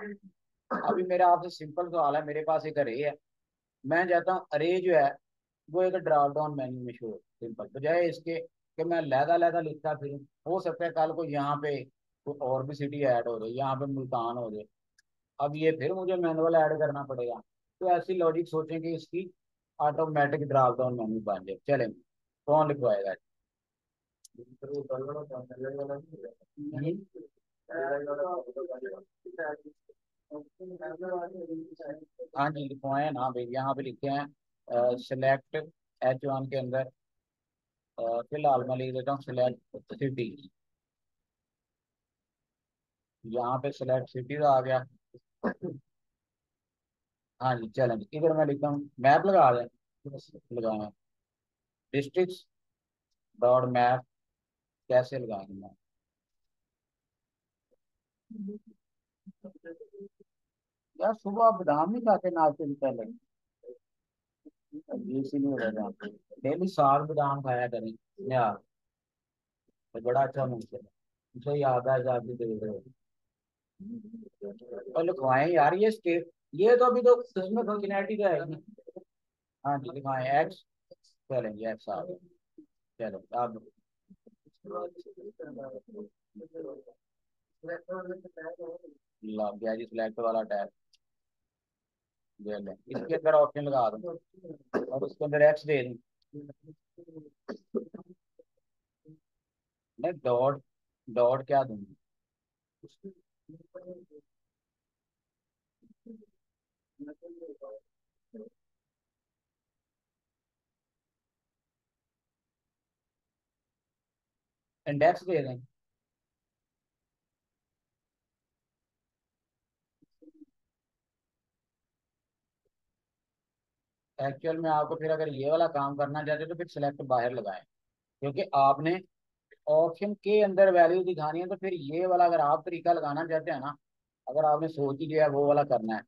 अभी मेरा आपसे सिंपल सवाल है, मेरे पास एक अरे है। मैं चाहता हूँ अरे जो है, वो एक ड्रॉप डाउन मेन्यू में शो सिंपल बजाय इसके कि मैं लहदा लहदा लिखता फिर, हो सकता है कल को यहाँ पे कोई और भी सिटी ऐड हो जाए, यहाँ पे मुल्तान हो जाए। अब ये फिर मुझे मैनुअल ऐड करना पड़ेगा। तो ऐसी लॉजिक सोचें कि इसकी ऑटोमेटिक ड्रॉप डाउन मेन्यू बन जाए। चले, कौन लिखवाएगा? हाँ जी, लिखवाए ना भाई, यहाँ पे लिखे हैं सिलेक्ट एच वन के अंदर। फ़िलहाल मैं लिख देता हूँ सिलेक्ट सिटी यहाँ पे सिलेक्ट सिटी आ गया। हाँ जी, चलें। इधर मैं लिखता हूँ। मैप लगा दें। लगाए डिस्ट्रिक्ट डॉट मैप कैसे लगाएँगे मैप? यार, सुबह आप बादाम नहीं खाते नाश्ते से पहले? इसीलिए हो है। डेली साग बादाम खाया करें। यार तो बड़ा अच्छा मुझसे मुझे याद है भी देख रहे और लिखवाएँ यार, ये स्टेट ये तो अभी तो इसमें फंक्शनैलिटी तो है? हाँ जी लिखवाएँ एक्स चलेंगे एक्स आ गए। चलो, अब। लग गया जी सिलेक्ट वाला टैब ले लें। इसके अंदर ऑप्शन लगा दूँ। और उसके अंदर एक्स दे दूँ। नहीं डॉट डॉट क्या दूँगी इंडेक्स दे दें एक्चुअल में आपको फिर अगर ये वाला काम करना चाहते हो तो फिर सिलेक्ट बाहर लगाएँ। क्योंकि आपने ऑप्शन के अंदर वैल्यू दिखानी है तो फिर ये वाला अगर आप तरीका लगाना चाहते हैं ना, अगर आपने सोच ही लिया वो वाला करना है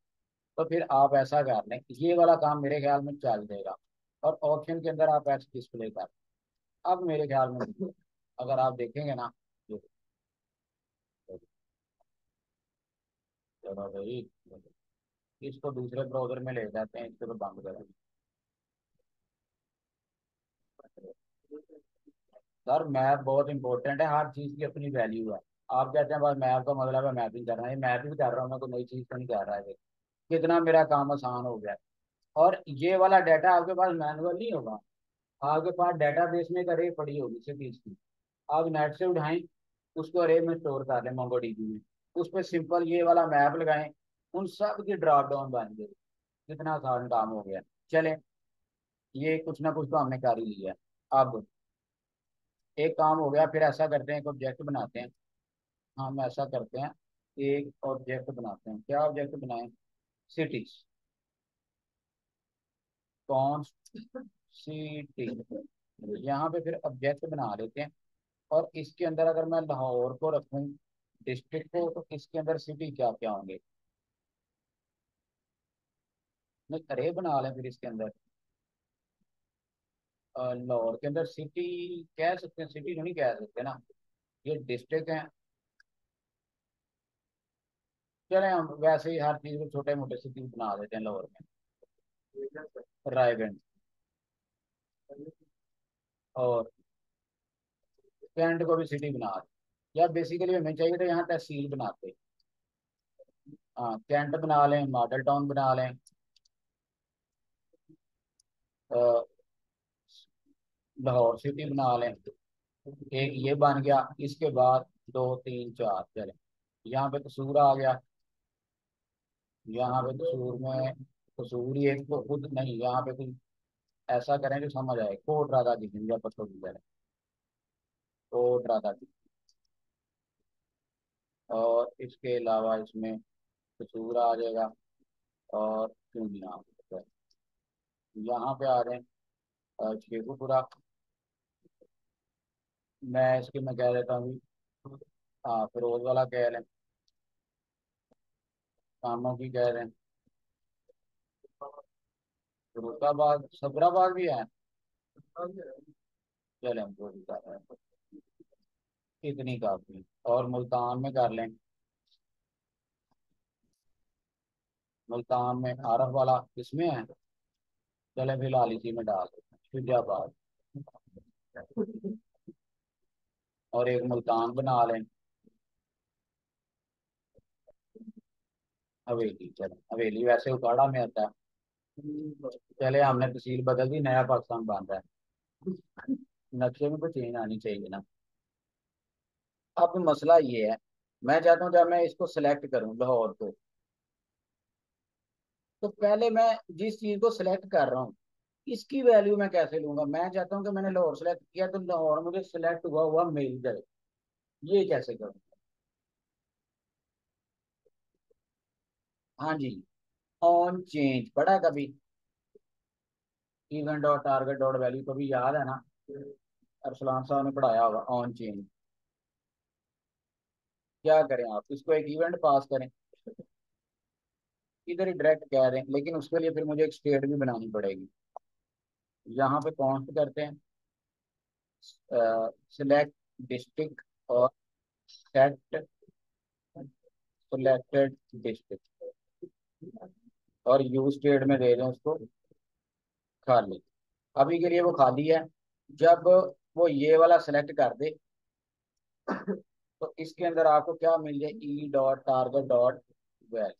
तो फिर आप ऐसा कर लें, ये वाला काम मेरे ख्याल में चल देगा और ऑप्शन के अंदर आप ऐसे डिस्प्ले कर। अब मेरे ख्याल में अगर आप देखेंगे ना चलो भाई, इसको दूसरे ब्राउज़र में ले जाते हैं, इसको तो बंद करें सर मैप बहुत इंपॉर्टेंट है, हर चीज़ की अपनी वैल्यू है। आप कहते हैं, बस मैप का मतलब है मैपिंग करना है। मैपिंग कर रहा हूँ, मैं कोई नई चीज़ तो नहीं कर रहा है कितना मेरा काम आसान हो गया और ये वाला डाटा आपके पास मैनुअल नहीं होगा। आपके पास डाटा बेस में एक अरे पड़ी होगी सिटीज़ की। आप नेट से उठाएँ, उसको अरे में स्टोर कर लें मोंगो डीबी में। उस पर सिंपल ये वाला मैप लगाएँ, उन सब की ड्रॉप डाउन बन गई। कितना आसान काम हो गया। चले, ये कुछ ना कुछ तो हमने कर ही लिया। अब एक काम हो गया, फिर ऐसा करते हैं एक ऑब्जेक्ट बनाते हैं। हम ऐसा करते हैं, एक ऑब्जेक्ट बनाते हैं। क्या ऑब्जेक्ट बनाएँ? सिटीज़ कौन सिटी यहाँ पे फिर ऑब्जेक्ट बना लेते हैं। और इसके अंदर अगर मैं लाहौर को रखूँ डिस्ट्रिक्ट को तो इसके अंदर सिटी क्या क्या होंगे? नहीं अरे बना लें फिर इसके अंदर। लाहौर के अंदर सिटी कह सकते हैं सिटी नहीं कह सकते ना। ये डिस्ट्रिक्ट है। चले, हम वैसे ही हर चीज़ को छोटे मोटे सिटी बना देते हैं लाहौर में। रायगंज। और कैंट को भी सिटी बना दें। या बेसिकली हमें चाहिए तो यहाँ तहसील बनाते हाँ। कैंट बना लें मॉडल टाउन बना लें। लाहौर सिटी बना लें। एक ये बन गया, इसके बाद दो, तीन, चार, चले। यहाँ पे कसूर आ गया। यहाँ पे कसूर में, कसूर ही एक तो खुद नहीं, यहाँ पे कुछ ऐसा करें जो समझ आए। कोट राधा की या पत्थर की कोट राधा की और इसके अलावा इसमें कसूर आ जाएगा और क्यों नहीं आ यहाँ पे आ रहे हैं शेखुपुरा मैं इसके, मैं कह देता हूँ हाँ फिरोज वाला कह रहे हैं। कामों की कह रहे हैं। फिरोजाबाद, सफराबाद भी है? चले, हम वो भी कर रहे हैं। इतनी काफ़ी। और मुल्तान में कर लें। मुल्तान में आरफ वाला किसमें है? चले, फ़िलहाल इसी में डाल देते हैं। फिजाबाद और एक मुल्तान बना लें। हवेली, चले, हवेली वैसे उकाड़ा में आता है। चले, हमने तहसील बदल दी, नया पाकिस्तान बन रहा है। नक्शे में कोई चेंज आनी चाहिए ना। अब मसला ये है, मैं चाहता हूँ जब मैं इसको सिलेक्ट करूँ, लाहौर को। तो पहले मैं जिस चीज़ को सिलेक्ट कर रहा हूँ इसकी वैल्यू मैं कैसे लूँगा? मैं चाहता हूँ कि मैंने लाहौर सेलेक्ट किया तो लाहौर मुझे सिलेक्ट हुआ हुआ मिल जाए। ये कैसे करूँ? हाँ जी। ऑन चेंज पढ़ा कभी? Event dot target dot value कभी याद है ना? अरसलान साहब ने पढ़ाया होगा ऑन चेंज क्या करें आप? इसको एक इवेंट पास करें। इधर ही डायरेक्ट कह रहे हैं, लेकिन उसके लिए फिर मुझे एक स्टेट भी बनानी पड़ेगी। यहाँ पे कौन से करते हैं? सिलेक्ट डिस्ट्रिक्ट और सेट सिलेक्टेड डिस्ट्रिक्ट और यू स्टेट में दे दें उसको खाली। अभी के लिए वो खाली है। जब वो ये वाला सेलेक्ट कर दे तो इसके अंदर आपको क्या मिल जाए? E dot target dot val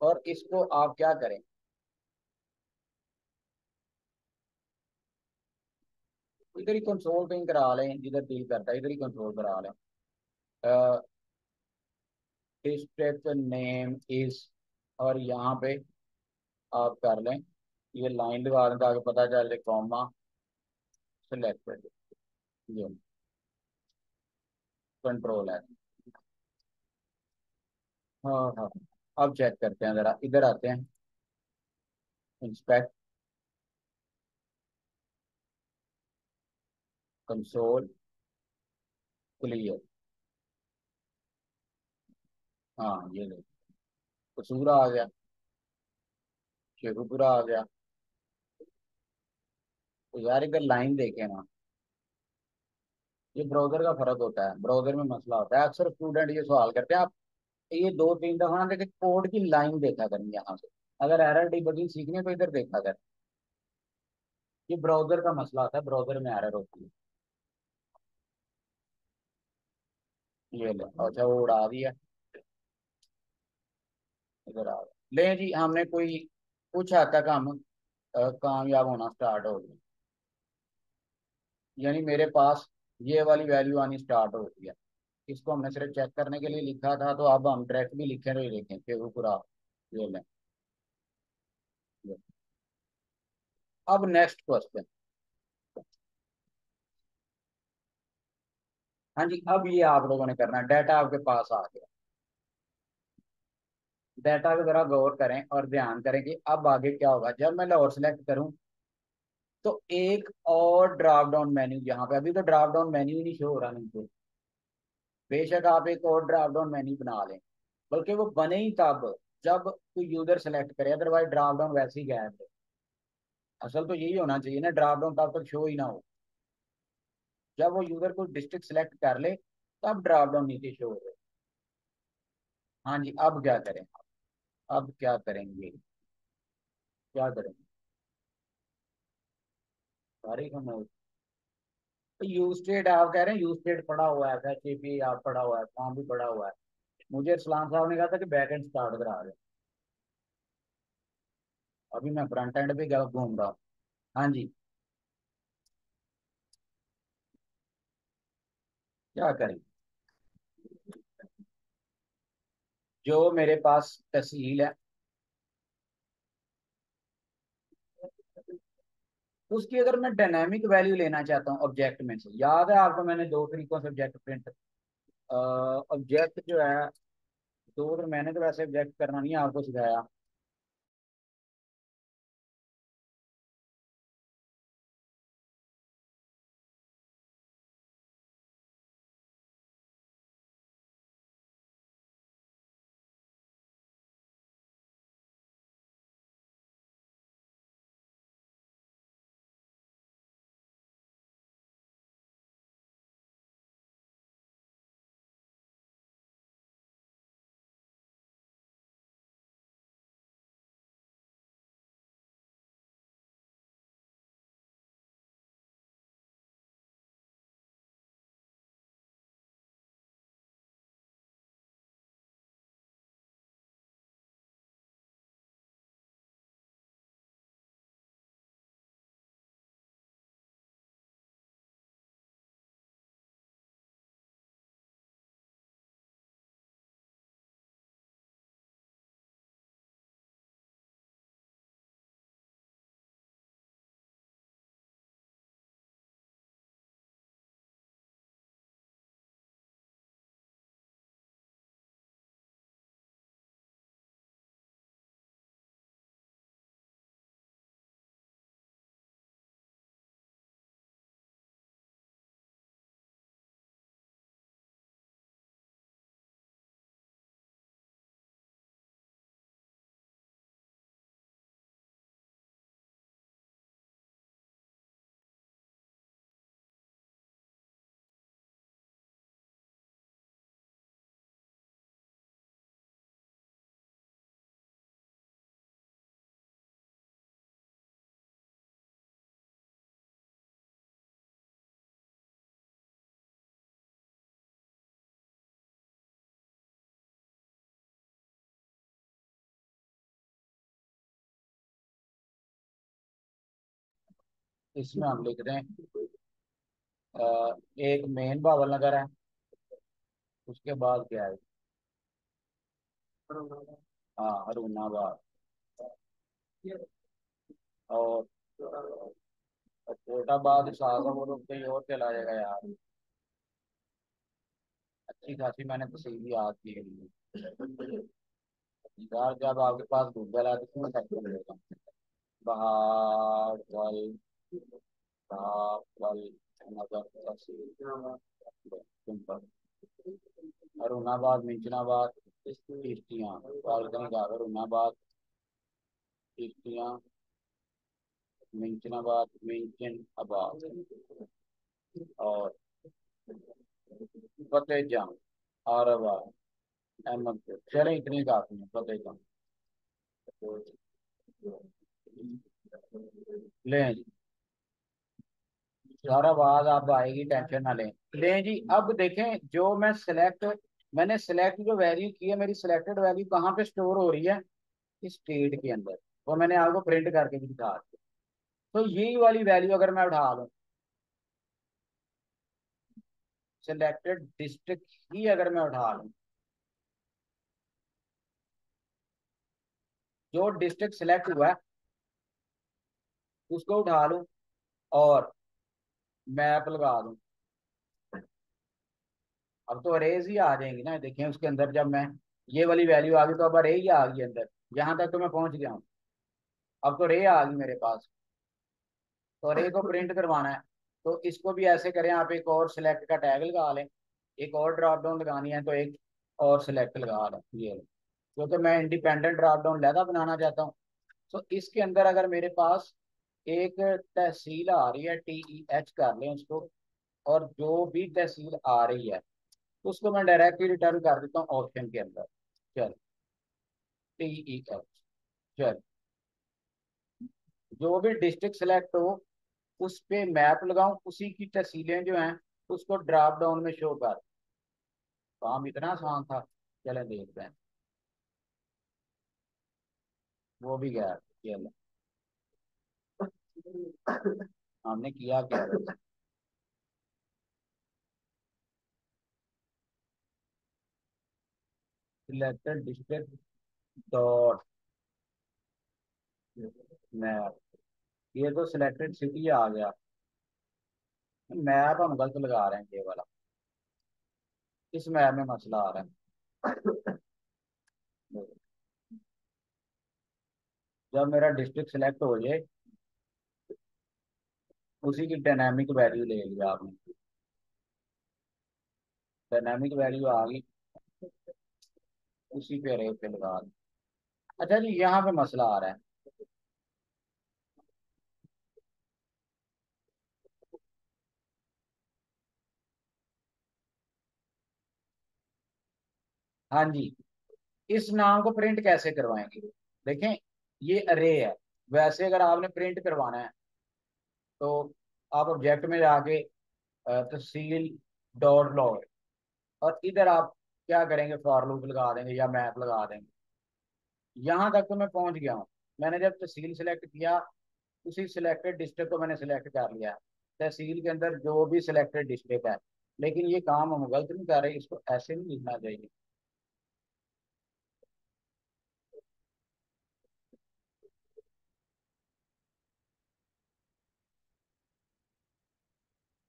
और इसको आप क्या करें? इधर ही कंट्रोल कहीं करा लें जिधर दिल करता है इधर ही कंट्रोल करा लें डिस्ट्रिक्ट नेम इज़ और यहाँ पे आप कर लें ये लाइन लगा दें ताकि पता चल जाए कॉमा सिलेक्टेड ये कंट्रोल है हाँ हाँ अब चेक करते हैं ज़रा इधर आते हैं इंस्पेक्ट कंसोल क्लियर हाँ ये ले। कसूरा आ गया। शेखुपुरा आ गया। तो यार इधर लाइन देखे ना। ये ब्राउज़र का फ़र्क होता है। ब्राउज़र में मसला होता है। अक्सर स्टूडेंट ये सवाल करते हैं, आप ये दो तीन दफ़ा ना देखे कोड की लाइन देखा करें यहाँ से। अगर एरर डिबगिंग सीखने तो इधर देखा करें। ये ब्राउज़र का मसला होता है। ब्राउज़र में एरर होती है। ये ले अच्छा वो उड़ा दिया। इधर आ, ले जी, हमने कोई कुछ हद तक हम कामयाब होना स्टार्ट हो गए यानी मेरे पास ये वाली वैल्यू आनी स्टार्ट हो है। इसको हमने सिर्फ़ चेक करने के लिए लिखा था तो अब हम डायरेक्ट भी लिखे तो लिखें कि पूरा, ये लें। अब नेक्स्ट क्वेश्चन हाँ जी, अब ये आप लोगों ने करना डाटा आपके पास आ गया। डाटा पे जरा गौर करें और ध्यान करें कि अब आगे क्या होगा। जब मैं लाहौर सेलेक्ट करूँ तो एक और ड्रॉप डाउन मेन्यू यहाँ पे, अभी तो ड्रॉप डाउन मेन्यू ही नहीं शो हो रहा नीचे बेशक आप एक और ड्रॉप डाउन मेन्यू बना लें, बल्कि वो बने ही तब, जब कोई यूज़र सेलेक्ट करे अदरवाइज़ ड्रॉप डाउन वैसे ही गायब है। असल तो यही होना चाहिए ना ड्रॉप डाउन तब तक शो ही ना हो। जब वो यूज़र को डिस्ट्रिक्ट सेलेक्ट कर ले, तब ड्रॉप डाउन नीचे शो हो हाँ जी, अब क्या करें? अब क्या करेंगे? क्या करेंगे? सारी का यू स्टेट आप कह रहे हैं यू स्टेट पड़ा हुआ है एच ए पी आप पड़ा हुआ है फॉर्म भी पड़ा हुआ है। मुझे इस्लाम साहब ने कहा था कि बैक एंड स्टार्ट करा रहे अभी मैं फ्रंट एंड पे घूम रहा हूँ। हाँ जी क्या करें? जो मेरे पास तहसील है, उसकी अगर मैं डायनेमिक वैल्यू लेना चाहता हूँ ऑब्जेक्ट में से, याद है आपको मैंने दो तरीकों से ऑब्जेक्ट प्रिंट ऑब्जेक्ट जो है, दो तो मैंने तो वैसे ऑब्जेक्ट करना नहीं आपको सिखाया। इसमें हम लिख रहे हैं एक मेन भावल नगर है, उसके बाद क्या है? हाँ हरुणाबाद। और कोटाबाद साहब कहीं और चला जाएगा यार। अच्छी खासी मैंने तस्वीर याद की है। यार, जब आपके पास गूगल है तो क्यों अरुणाबाद मिंचनाबाद किश्तियाँ का अरुणाबाद किश्तियाँ मिंचनाबाद मिंचन आबाद और फतेह जंग आराबाद अहमदपुर चले इतनी काफ़ी है फतेह जंग लें जी सारा बाद आप आएगी टेंशन ना लें। लें जी, अब देखें, जो मैं सिलेक्ट मैंने सिलेक्ट जो वैल्यू की है, मेरी सिलेक्टेड वैल्यू कहाँ पे स्टोर हो रही है? इस स्टेट के अंदर। वो मैंने आपको प्रिंट करके भी दिखा दिया तो यही वाली वैल्यू अगर मैं उठा लूँ सिलेक्टेड डिस्ट्रिक्ट ही अगर मैं उठा लूँ, जो डिस्ट्रिक्ट सिलेक्ट हुआ है, उसको उठा लूँ और मैप लगा दूँ। अब तो अरेज ही आ जाएँगी ना देखें उसके अंदर जब मैं ये वाली वैल्यू आ गई तो अब अरे ही आ गई अंदर? यहाँ तक तो मैं पहुँच गया हूँ। अब तो रे आ गई मेरे पास। तो अरे को प्रिंट करवाना है। तो इसको भी ऐसे करें, आप एक और सिलेक्ट का टैग लगा लें। एक और ड्रॉप डाउन लगानी है तो एक और सिलेक्ट लगा लें। ये क्योंकि तो मैं इंडिपेंडेंट ड्रॉप डाउन लहदा बनाना चाहता हूँ। तो इसके अंदर अगर मेरे पास एक तहसील आ रही है टी ई एच कर लें उसको, और जो भी तहसील आ रही है, उसको मैं डायरेक्टली रिटर्न कर देता हूँ ऑप्शन के अंदर। चल। टी ई एच चल। जो भी डिस्ट्रिक्ट सेलेक्ट हो, उस पे मैप लगाऊँ, उसी की तहसीलें जो हैं, उसको ड्रॉप डाउन में शो कर। काम इतना आसान था। चले देखते हैं। वो भी गया। ये हमने किया क्या सिलेक्टेड डिस्ट्रिक्ट डॉट मैप ये तो सिलेक्टेड सिटी आ गया। मैप हम गलत लगा रहे हैं, ये वाला। इस मैप में मसला आ रहा है। जब मेरा डिस्ट्रिक्ट सिलेक्ट हो जाए उसी की डायनामिक वैल्यू ले लिया आपने। डायनामिक वैल्यू आ गई। उसी पे रेट पे लगा अच्छा जी, यहाँ पे मसला आ रहा है। हाँ जी, इस नाम को प्रिंट कैसे करवाएँगे? देखें, ये अरे है। वैसे अगर आपने प्रिंट करवाना है तो आप ऑब्जेक्ट में जाके तहसील डॉट लॉग और इधर आप क्या करेंगे? फॉर लूप लगा देंगे या मैप लगा देंगे। यहाँ तक तो मैं पहुँच गया हूँ। मैंने जब तहसील सेलेक्ट किया, उसी सिलेक्टेड डिस्ट्रिक्ट को मैंने सिलेक्ट कर लिया। तहसील के अंदर जो भी सिलेक्टेड डिस्ट्रिक्ट है। लेकिन ये काम हम गलत नहीं कर रहे, इसको ऐसे नहीं लिखना चाहिए।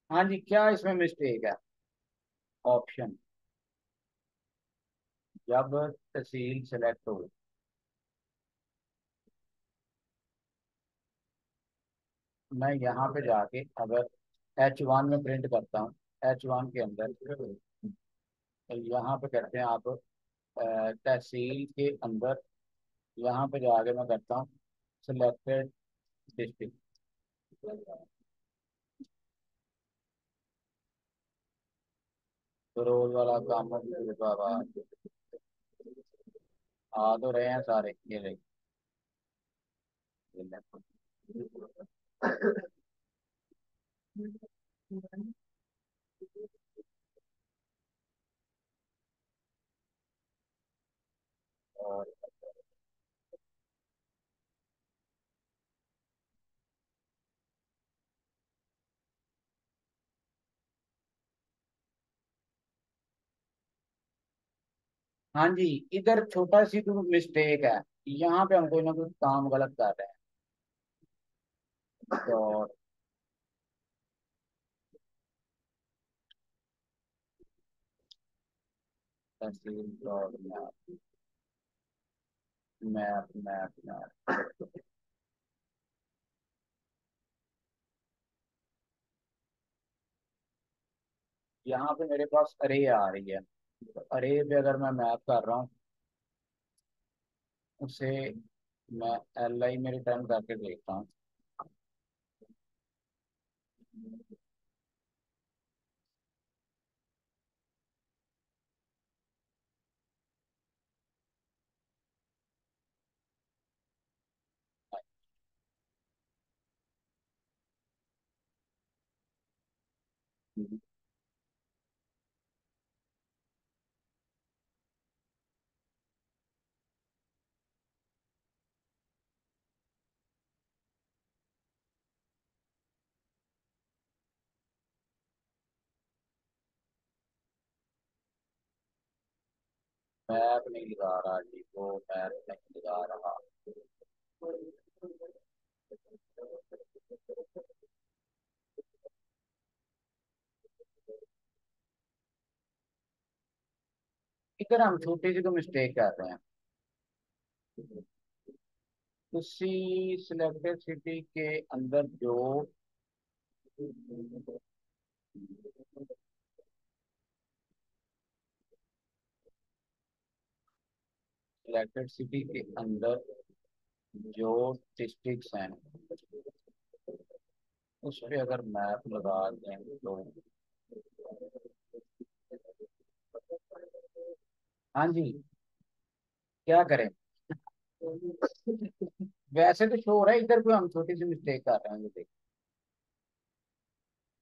हाँ जी, क्या इसमें मिस्टेक है? ऑप्शन जब तहसील सेलेक्ट हो मैं यहाँ पे जाके अगर एच वन में प्रिंट करता हूँ एच वन के अंदर तो यहाँ पे करते हैं आप तहसील के अंदर यहाँ पे जाके मैं करता हूँ सिलेक्टेड डिस्ट्रिक्ट रोज वाला काम बाबा। आ तो रहे हैं सारे ये ले और हाँ जी, इधर छोटा सी तो मिस्टेक है। यहाँ पे हम कोई ना कोई काम गलत कर रहे हैं। तो तहसील मैप मैप मैप। यहाँ पे मेरे पास अरे आ रही है। अरे पे अगर मैं मैप कर रहा हूँ, उसे मैं एल आई में रिटर्न करके देखता हूँ। मैप नहीं लगा रहा जी वो मैप नहीं लगा रहा इधर हम छोटी सी तो मिस्टेक कर रहे हैं। सिलेक्टेड सिटी के अंदर जो सिलेक्टेड सिटी के अंदर जो डिस्ट्रिक्ट्स हैं, उस पर अगर मैप लगा दें तो। हाँ जी। क्या करें? वैसे तो हो रहा है, इधर कोई हम छोटी सी मिस्टेक कर रहे हैं, ये देख।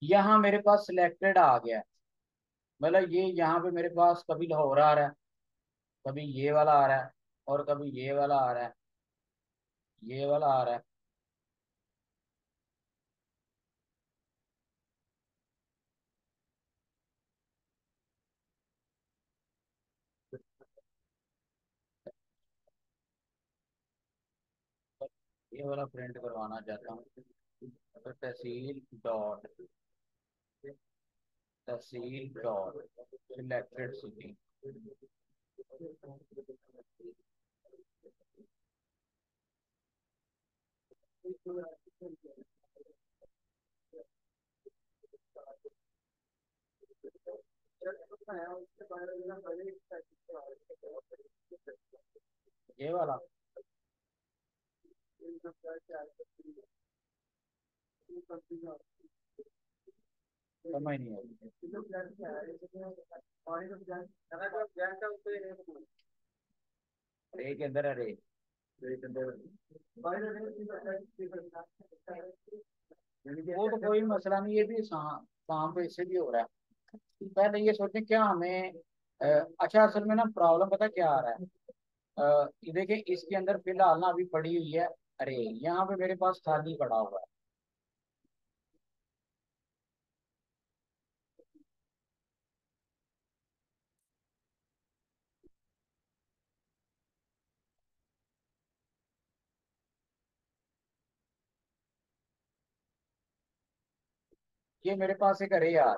यहाँ मेरे पास सिलेक्टेड आ गया मतलब ये यहाँ पे मेरे पास कभी लाहौर आ रहा है, कभी ये वाला आ रहा है और कभी ये वाला आ रहा है, ये वाला आ रहा है। ये वाला प्रिंट करवाना चाहता हूँ। Tehsil dot tehsil dot selected city ये वाला। समझ नहीं आई रे के अंदर है। रे वो तो कोई मसला नहीं ये भी काम पे इससे भी हो रहा है। पहले ये सोचे क्या हमें अच्छा असल में ना प्रॉब्लम पता क्या आ रहा है? देखिए इसके अंदर फ़िलहाल ना अभी पड़ी हुई है। अरे यहाँ पे मेरे पास खाली पड़ा हुआ है। ये मेरे पास एक अरे यार।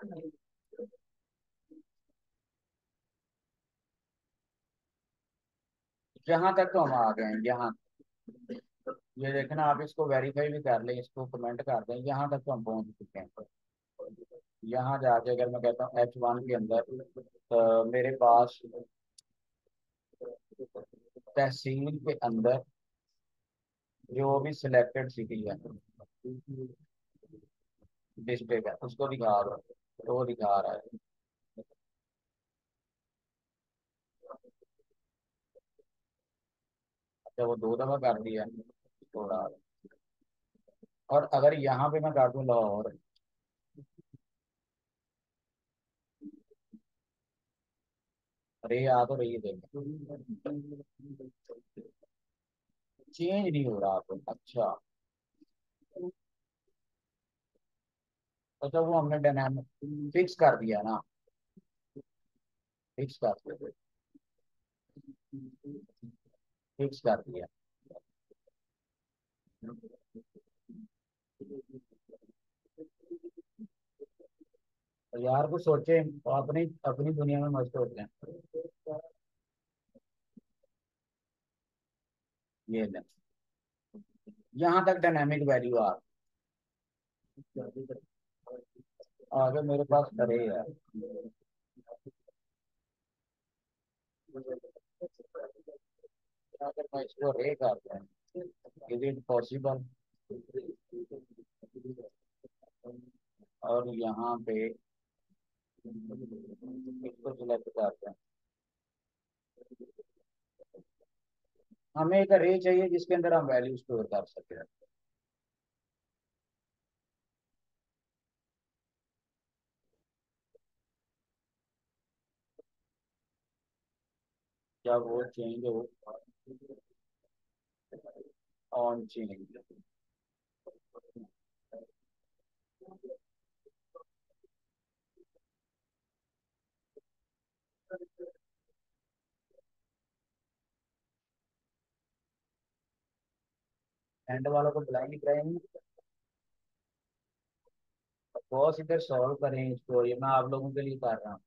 यहाँ तक तो हम आ गए हैं, यहाँ। ये देखना, आप इसको वेरीफाई भी कर लें, इसको कमेंट कर दें, यहाँ तक तो हम पहुँच चुके हैं। यहाँ जाके अगर मैं कहता हूँ एच वन के अंदर तो मेरे पास तहसील के अंदर जो भी सिलेक्टेड सिटी है डिस्ट्रिक्ट है उसको दिखा रहा है तो वो दिखा रहा है अच्छा वो दो दफ़ा कर दिया थोड़ा और अगर यहाँ पे मैं कर दूँ लाहौर अरे आ तो रही है देख चेंज नहीं हो रहा आपको अच्छा अच्छा वो हमने डायनामिक फिक्स कर दिया ना फिक्स कर दिया फिक्स कर दिया। यार कुछ सोचे तो अपनी अपनी दुनिया में मस्त हैं। ये ले। यहाँ तक डायनामिक वैल्यू आ। आगे मेरे पास अरे यार। अगर मैं इसको रे करता हूँ इज़ इट पॉसिबल और यहाँ पे इसको सिलेक्ट करते हैं। हमें एक अरे चाहिए जिसके अंदर हम वैल्यू स्टोर कर सकें। क्या वो चेंज हो ऑन चेंज एंड वालों को बुलाएँगे कराएँगे बहुत इधर सॉल्व करें इसको, ये मैं आप लोगों के लिए कर रहा हूँ।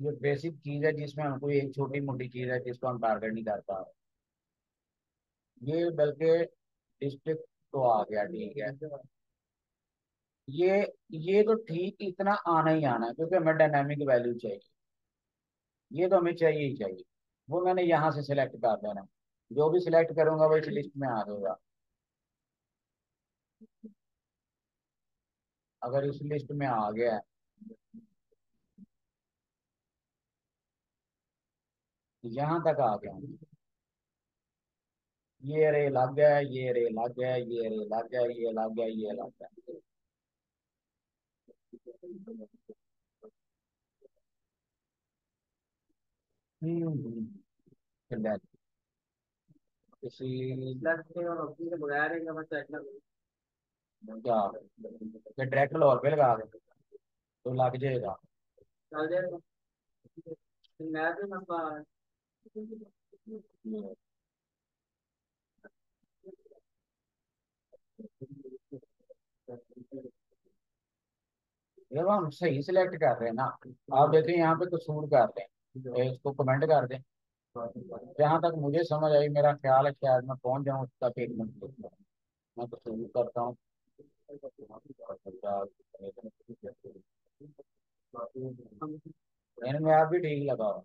ये बेसिक चीज़ है जिसमें हमको एक छोटी मोटी चीज़ है जिसको हम टारगेट नहीं कर पा रहे। ये बल्कि डिस्ट्रिक्ट तो आ गया, ठीक है। ये ये तो ठीक इतना आना ही आना है, क्योंकि हमें डायनामिक वैल्यू चाहिए। ये तो हमें चाहिए ही चाहिए। वो मैंने यहाँ से सिलेक्ट कर देना। जो भी सिलेक्ट करूँगा वो इस लिस्ट में आ जाएगा। अगर इस लिस्ट में आ गया यहाँ तक आ गया। ये रे लग गया, ये रे लग गया, ये रे लग गया, ये लग गया, ये लग गया। हम्म किसी प्लस के और ऑप्शन के बगैर ही मैं चेक कर क्या डायरेक्ट लाहौर पे लगा दे। तो लग जाएगा मैं हम सही सिलेक्ट कर रहे हैं ना। आप देखें, यहाँ पे कसूर कर रहे हैं। इसको कमेंट कर दें। जहाँ तक मुझे समझ आई, मेरा ख्याल है शायद मैं पहुँच जाऊँ तक एक मैं कसूर करता हूँ। इनमें आप भी ठीक लगाओ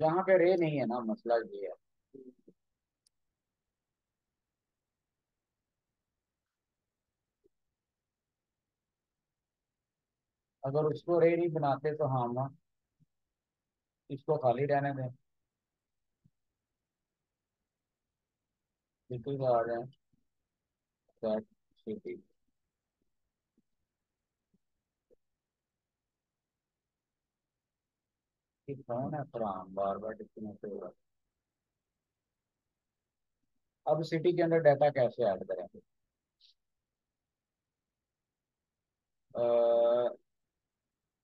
जहाँ पे रे नहीं है ना, मसला ये है। अगर उसको रे नहीं बनाते तो हाँ ना, इसको खाली रहने दें। बिल्कुल आ जाए दैट अब सिटी के अंदर डाटा कैसे ऐड करेंगे?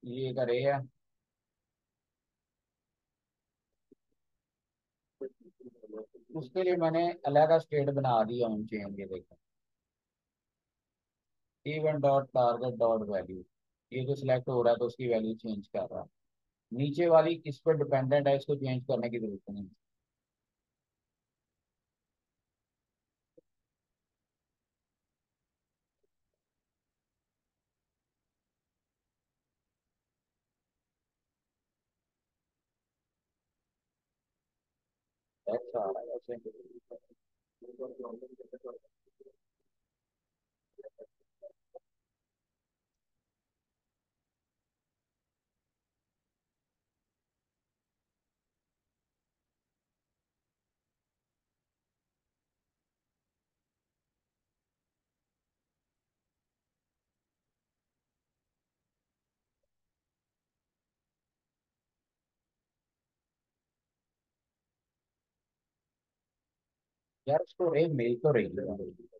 ये का रे है उसके लिए मैंने अलग स्टेट बना दिया उन चेंज ये देखें। Event dot target dot value ये जो सिलेक्ट हो रहा है तो उसकी वैल्यू चेंज कर रहा है। नीचे वाली किस पर डिपेंडेंट है इसको चेंज करने की ज़रूरत नहीं। That's all यार उसको रे मिल तो रही है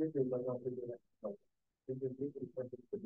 this is my not the This is the perfect for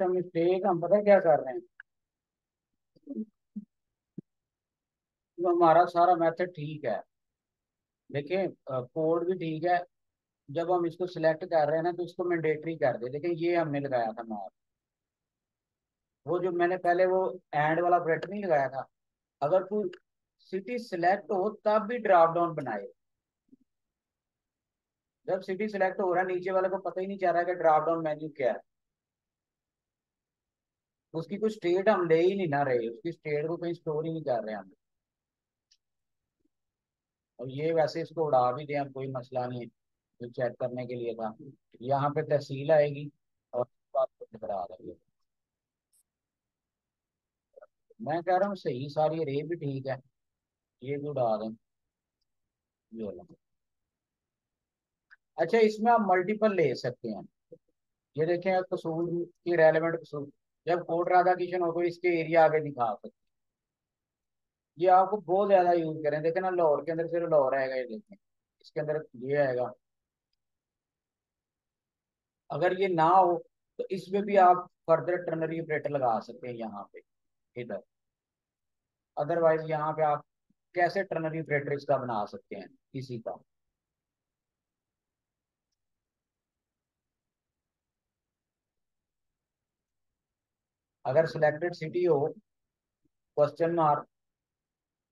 mistake हम पता क्या कर रहे हैं? तो हमारा सारा मेथड ठीक है। देखिए कोड भी ठीक है। जब हम इसको सिलेक्ट कर रहे हैं ना तो इसको मैंडेटरी कर दे। देखिए, ये हमने लगाया था मैप वो जो मैंने पहले वो एंड वाला ऑपरेटर नहीं लगाया था। अगर कोई सिटी सिलेक्ट हो, तब भी ड्रॉप डाउन बनाए। जब सिटी सिलेक्ट हो रहा है, नीचे वाले को पता ही नहीं चल रहा कि ड्रॉप डाउन मेन्यू क्या है। उसकी कोई स्टेट हम ले ही नहीं ना रहे, उसकी स्टेट को कहीं स्टोर ही नहीं कर रहे हम। और ये वैसे इसको उड़ा भी दें कोई मसला नहीं है जो चेक करने के लिए था। यहाँ पे तहसील आएगी और आ देंगे मैं कह रहा हूँ सही, सारी रे भी ठीक है। ये भी उड़ा दें ये वाला। अच्छा इसमें आप मल्टीपल ले सकते हैं। ये देखें आप कसूर की रेलिवेंट कसूर। जब कोट राधा किशन हो तो इसके एरिया आगे दिखा सकते ये आपको बहुत ज़्यादा यूज़ करें। देखें ना, लाहौर के अंदर सिर्फ़ लाहौर आएगा, ये देखें। इसके अंदर ये आएगा। अगर ये ना हो तो इसमें भी आप फर्दर टर्नरी ऑपरेटर लगा सकते हैं यहाँ पे, इधर। अदरवाइज़ यहाँ पे आप कैसे टर्नरी ऑपरेटर इसका बना सकते हैं? किसी का। अगर सिलेक्टेड सिटी हो क्वेश्चन मार्क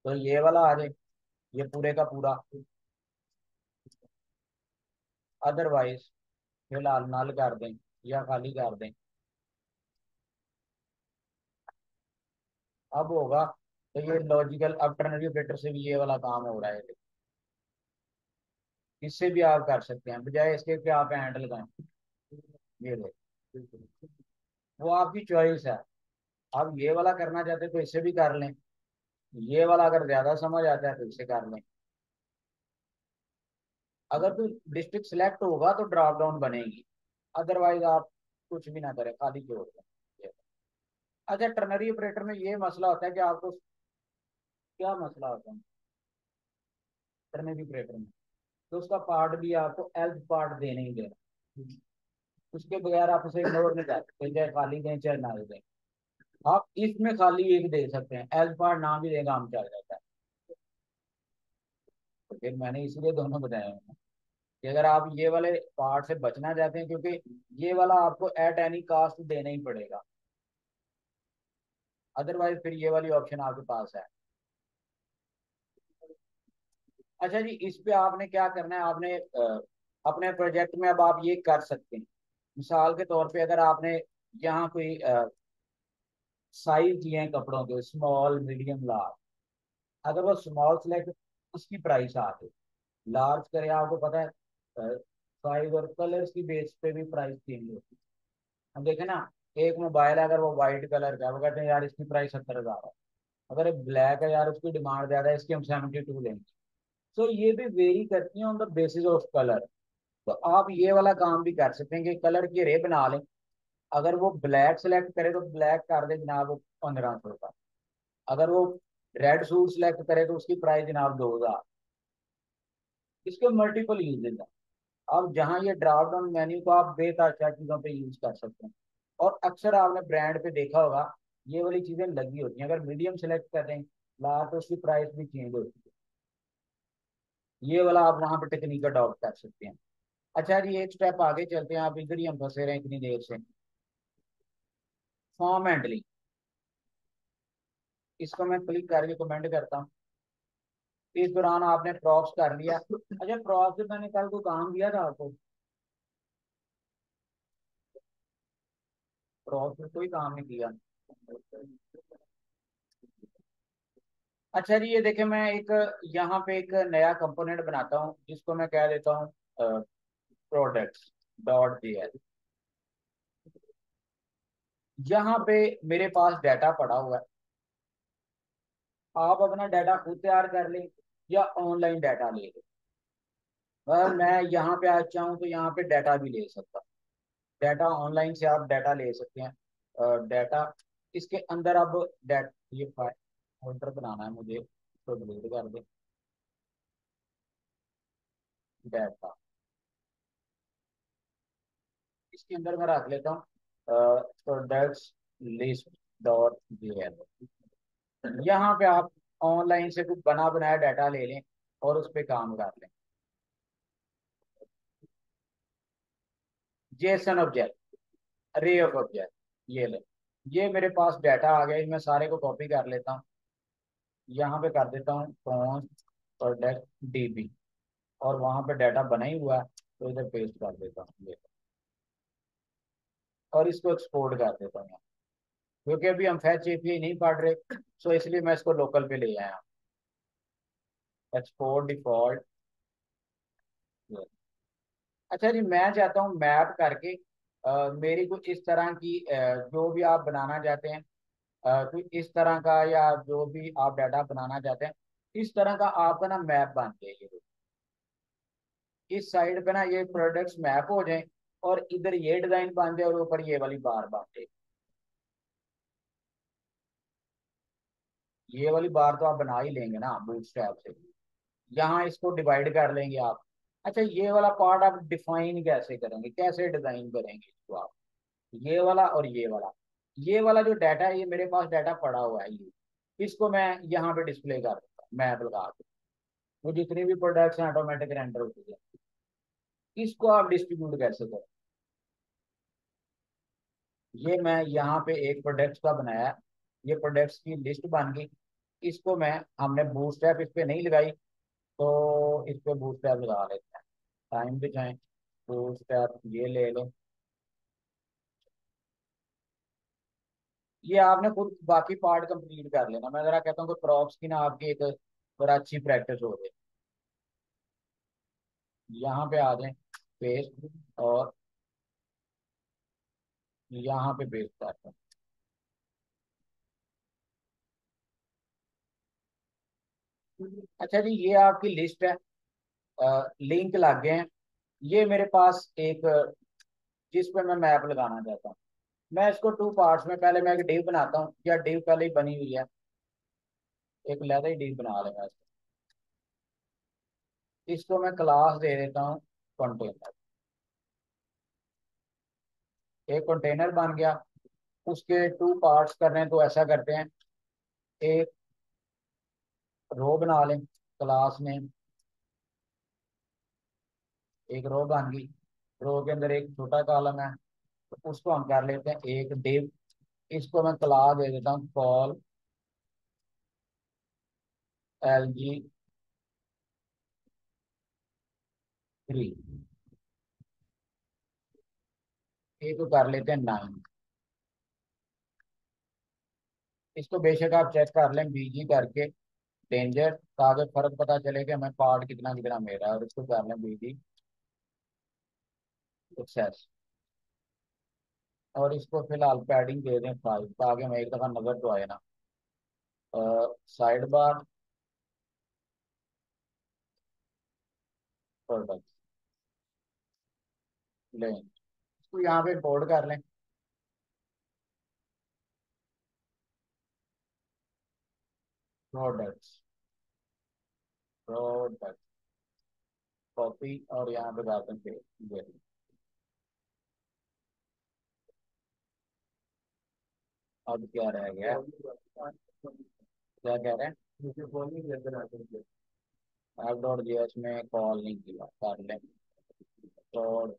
तो ये वाला आ जाए, ये पूरे का पूरा। अदरवाइज़ फ़िलहाल नल कर दें या खाली कर दें। अब होगा तो ये लॉजिकल अब ऑपरेटर से भी ये वाला काम हो रहा है। इससे भी आप कर सकते हैं, बजाय इसके कि आप हैंडल करें। ये ले। वो आपकी चॉइस है। आप ये वाला करना चाहते तो इससे भी कर लें। ये वाला अगर ज़्यादा समझ आता है तो इसे कर लें। अगर कोई डिस्ट्रिक्ट सिलेक्ट होगा तो ड्रॉप डाउन बनेगी। अदरवाइज़ आप कुछ भी ना करें, खाली दें। अच्छा टर्नरी ऑपरेटर में ये मसला होता है कि आपको क्या मसला होता है? टर्नरी ऑपरेटर में तो उसका पार्ट भी आपको एल्फ पार्ट देने ही देना उसके बगैर आप उसे इग्नोर नहीं कर सकते। चाहे खाली दें चाहे ना दें आप इसमें खाली एक दे सकते हैं। एज पार्ट ना भी देगा हम चल जाता है? तो फिर मैंने इसलिए दोनों बताए हैं। कि अगर आप ये वाले पार्ट से बचना चाहते हैं, क्योंकि ये वाला आपको एट एनी कास्ट देना ही पड़ेगा। अदरवाइज़ फिर ये वाली ऑप्शन आपके पास है। अच्छा जी, इस पे आपने क्या करना है? आपने अपने प्रोजेक्ट में अब आप ये कर सकते हैं। मिसाल के तौर पे अगर आपने यहाँ कोई साइज़ दिए हैं कपड़ों के स्मॉल मीडियम लार्ज अगर वो स्मॉल सेलेक्ट उसकी प्राइस आ गई लार्ज करे, आपको पता है साइज़ और कलर्स की बेस पे भी प्राइस चेंज होती है। हम देखें ना, एक मोबाइल है, अगर वो व्हाइट कलर का वो कहते हैं, यार, इसकी प्राइस सत्तर हज़ार है। अगर ब्लैक है, यार, उसकी डिमांड ज़्यादा है, इसकी हम सेवेंटी टू लेंगे। सो ये भी वेरी करती है on the basis of colour तो आप ये वाला काम भी कर सकते हैं कि कलर की रे बना लें। अगर वो ब्लैक सेलेक्ट करे तो ब्लैक कर दे जनाब पंद्रह सौ का अगर वो रेड सूट सेलेक्ट करे तो उसकी प्राइस जनाब दो हज़ार। इसके मल्टीपल यूजेज हैं। अब जहाँ ये ड्राफ्ट ऑन मेन्यू को आप बेताशा चीज़ों पे यूज़ कर सकते हैं। और अक्सर आपने ब्रांड पे देखा होगा, ये वाली चीज़ें लगी होती हैं। अगर मीडियम सेलेक्ट कर दें ला तो उसकी प्राइस भी चेंज होती है। ये वाला आप वहाँ पे टेक्निक अडॉप्ट कर सकते हैं। अच्छा जी, एक स्टेप आगे चलते हैं, आप इधर ही हम फंसे रहे इतनी देर से। फॉर्म हैंडलिंग इसको मैं क्लिक करके कमेंट करता हूँ। इस दौरान आपने प्रॉप्स कर लिया। अच्छा प्रॉप्स मैंने कल को काम दिया था आपको? प्रॉप्स कोई काम नहीं किया अच्छा जी, ये देखे मैं एक यहाँ पे एक नया कंपोनेंट बनाता हूँ, जिसको मैं कह देता हूँ प्रोडक्ट्स डॉट एल यहाँ पे मेरे पास डाटा पड़ा हुआ है। आप अपना डाटा खुद तैयार कर लें या ऑनलाइन डाटा ले लें। अगर मैं यहाँ पे आ चाहूँ तो यहाँ पे डाटा भी ले सकता डाटा ऑनलाइन से आप डाटा ले सकते हैं। डाटा इसके अंदर अब डेट ये फोल्डर बनाना है मुझे तो डिलीट कर दे डाटा इसके अंदर मैं रख लेता हूँ लिस्ट डॉट यहाँ पे आप ऑनलाइन से कुछ बना बनाया डाटा ले लें और उस पर काम कर लें JSON object array of object ये ले। ये मेरे पास डाटा आ गया मैं सारे को कॉपी कर लेता। हूँ यहाँ पे कर देता हूँ कौन प्रोडक्ट डीबी और वहाँ पे डाटा बना ही हुआ है तो इधर पेस्ट कर देता हूँ और इसको एक्सपोर्ट कर देता हूँ। क्योंकि अभी हम फैच एपीआई नहीं पढ़ रहे सो इसलिए मैं इसको लोकल पे ले आया। एक्सपोर्ट डिफ़ॉल्ट अच्छा जी मैं चाहता हूँ मैप करके आ, मेरी कुछ इस तरह की आ, जो भी आप बनाना चाहते हैं कुछ इस तरह का या जो भी आप डाटा बनाना चाहते हैं, इस तरह का आपका ना मैप बन जाए इस साइड पे ना ये प्रोडक्ट्स मैप हो जाए और इधर ये डिज़ाइन बन जाए और ऊपर ये वाली बार बन जाए। ये वाली बार तो आप बना ही लेंगे ना बूटस्ट्रैप से। यहाँ इसको डिवाइड कर लेंगे आप। अच्छा ये वाला पार्ट आप डिफाइन कैसे करेंगे? कैसे डिज़ाइन करेंगे इसको आप? ये वाला और ये वाला। ये वाला जो डाटा है, ये मेरे पास डाटा पड़ा हुआ है, ये। इसको मैं यहाँ पे डिस्प्ले कर देता मैप लगा के वो जितनी भी प्रोडक्ट्स हैं ऑटोमेटिक रेंडर होती है। इसको आप डिस्ट्रीब्यूट कैसे करें? ये मैं यहाँ पे एक प्रोडक्ट्स का बनाया। ये प्रोडक्ट्स की लिस्ट बन गई। इसको मैं, हमने बूटस्ट्रैप इस पे नहीं लगाई तो इस पे बूटस्ट्रैप लगा लेते हैं। टाइम भी चाहें बूटस्ट्रैप ये ले लो। ये आपने खुद बाकी पार्ट कंप्लीट कर लेना। मैं जरा कहता हूँ प्रॉप्स की ना आपकी एक बड़ा अच्छी प्रैक्टिस हो जाए यहाँ पे आ जाए पेस्ट और यहाँ पे पेस्ट करते हैं अच्छा जी ये आपकी लिस्ट है। आ, लिंक लग गए हैं। ये मेरे पास एक जिस पे मैं मैप लगाना चाहता हूँ। मैं इसको टू पार्ट्स में, पहले मैं एक डिव बनाता हूँ, या डिव पहले ही बनी हुई है। एक लहदा ही डिव बना लेगा इसको। इसको मैं क्लास दे देता हूँ कंटेनर एक कंटेनर बन गया। उसके टू पार्ट्स कर रहे हैं तो ऐसा करते हैं। एक रो बना लें क्लास में। एक रो बन गई। रो के अंदर एक छोटा कॉलम है। उसको हम कर लेते हैं एक डिव इसको मैं क्लास दे देता हूँ कॉल एल जी थ्री एक कर लेते हैं नाइन इसको बेशक आप चेक कर लें बीजी करके। डेंजर ताकि फ़र्क पता चले कि हमें पार्ट कितना कितना मेरा है, और इसको कर लें बीजी सक्सेस और इसको फ़िलहाल पैडिंग दे दें फाइव ताकि हमें एक दफ़ा नज़र तो आए ना। साइड बार प्रोडक्ट लें इसको यहाँ पे इंपोर्ट कर लें। प्रोडक्ट्स प्रोडक्ट कॉपी और यहाँ पे डालते हैं ये अब क्या रह गया? क्या कह रहे हैं? ऐप डॉट जी एस में कॉल नहीं किया कर लें। डॉट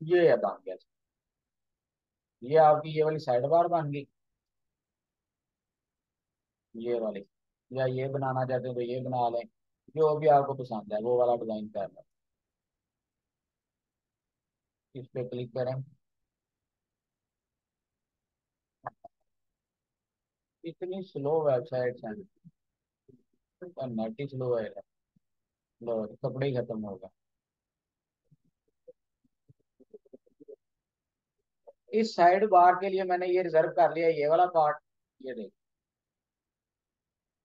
ये है बन गया ये आपकी ये वाली साइड बार बन गई? ये वाली। या ये बनाना चाहते हैं तो ये बना लें। जो भी आपको पसंद है वो वाला डिज़ाइन कर लें। इस पे क्लिक करें। इतनी स्लो वेबसाइट हैं। नेट ही स्लो है। कपड़े ही खत्म हो गए। इस साइड बार के लिए मैंने ये रिज़र्व कर लिया, ये वाला पार्ट ये देख।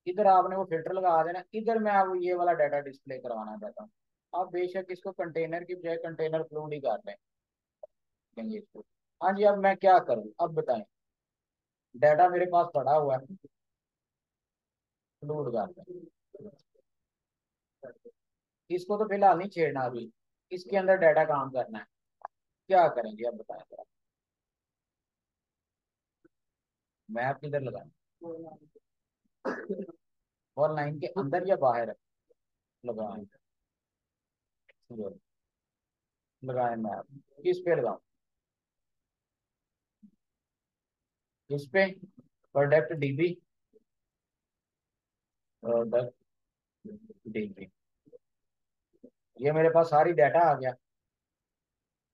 इधर आपने वो फ़िल्टर लगा देना। इधर मैं अब ये वाला डाटा डिस्प्ले करवाना चाहता हूँ। आप बेशक इसको कंटेनर की बजाय कंटेनर फ्लूड ही कर लें इसको। हाँ जी, अब मैं क्या करूँ? अब बताएँ। डाटा मेरे पास पड़ा हुआ है। कर इसको तो फ़िलहाल नहीं छेड़ना अभी। इसके अंदर डाटा काम करना है। क्या करेंगे? अब बताएँ। जरा मैप किधर लगाएँ और लाइन के अंदर या बाहर? लगाएँ। लगाए मैप किस पे लगाऊँ? किस पे प्रोडक्ट डीबी प्रोडक्ट डीबी। ये मेरे पास सारी डाटा आ गया।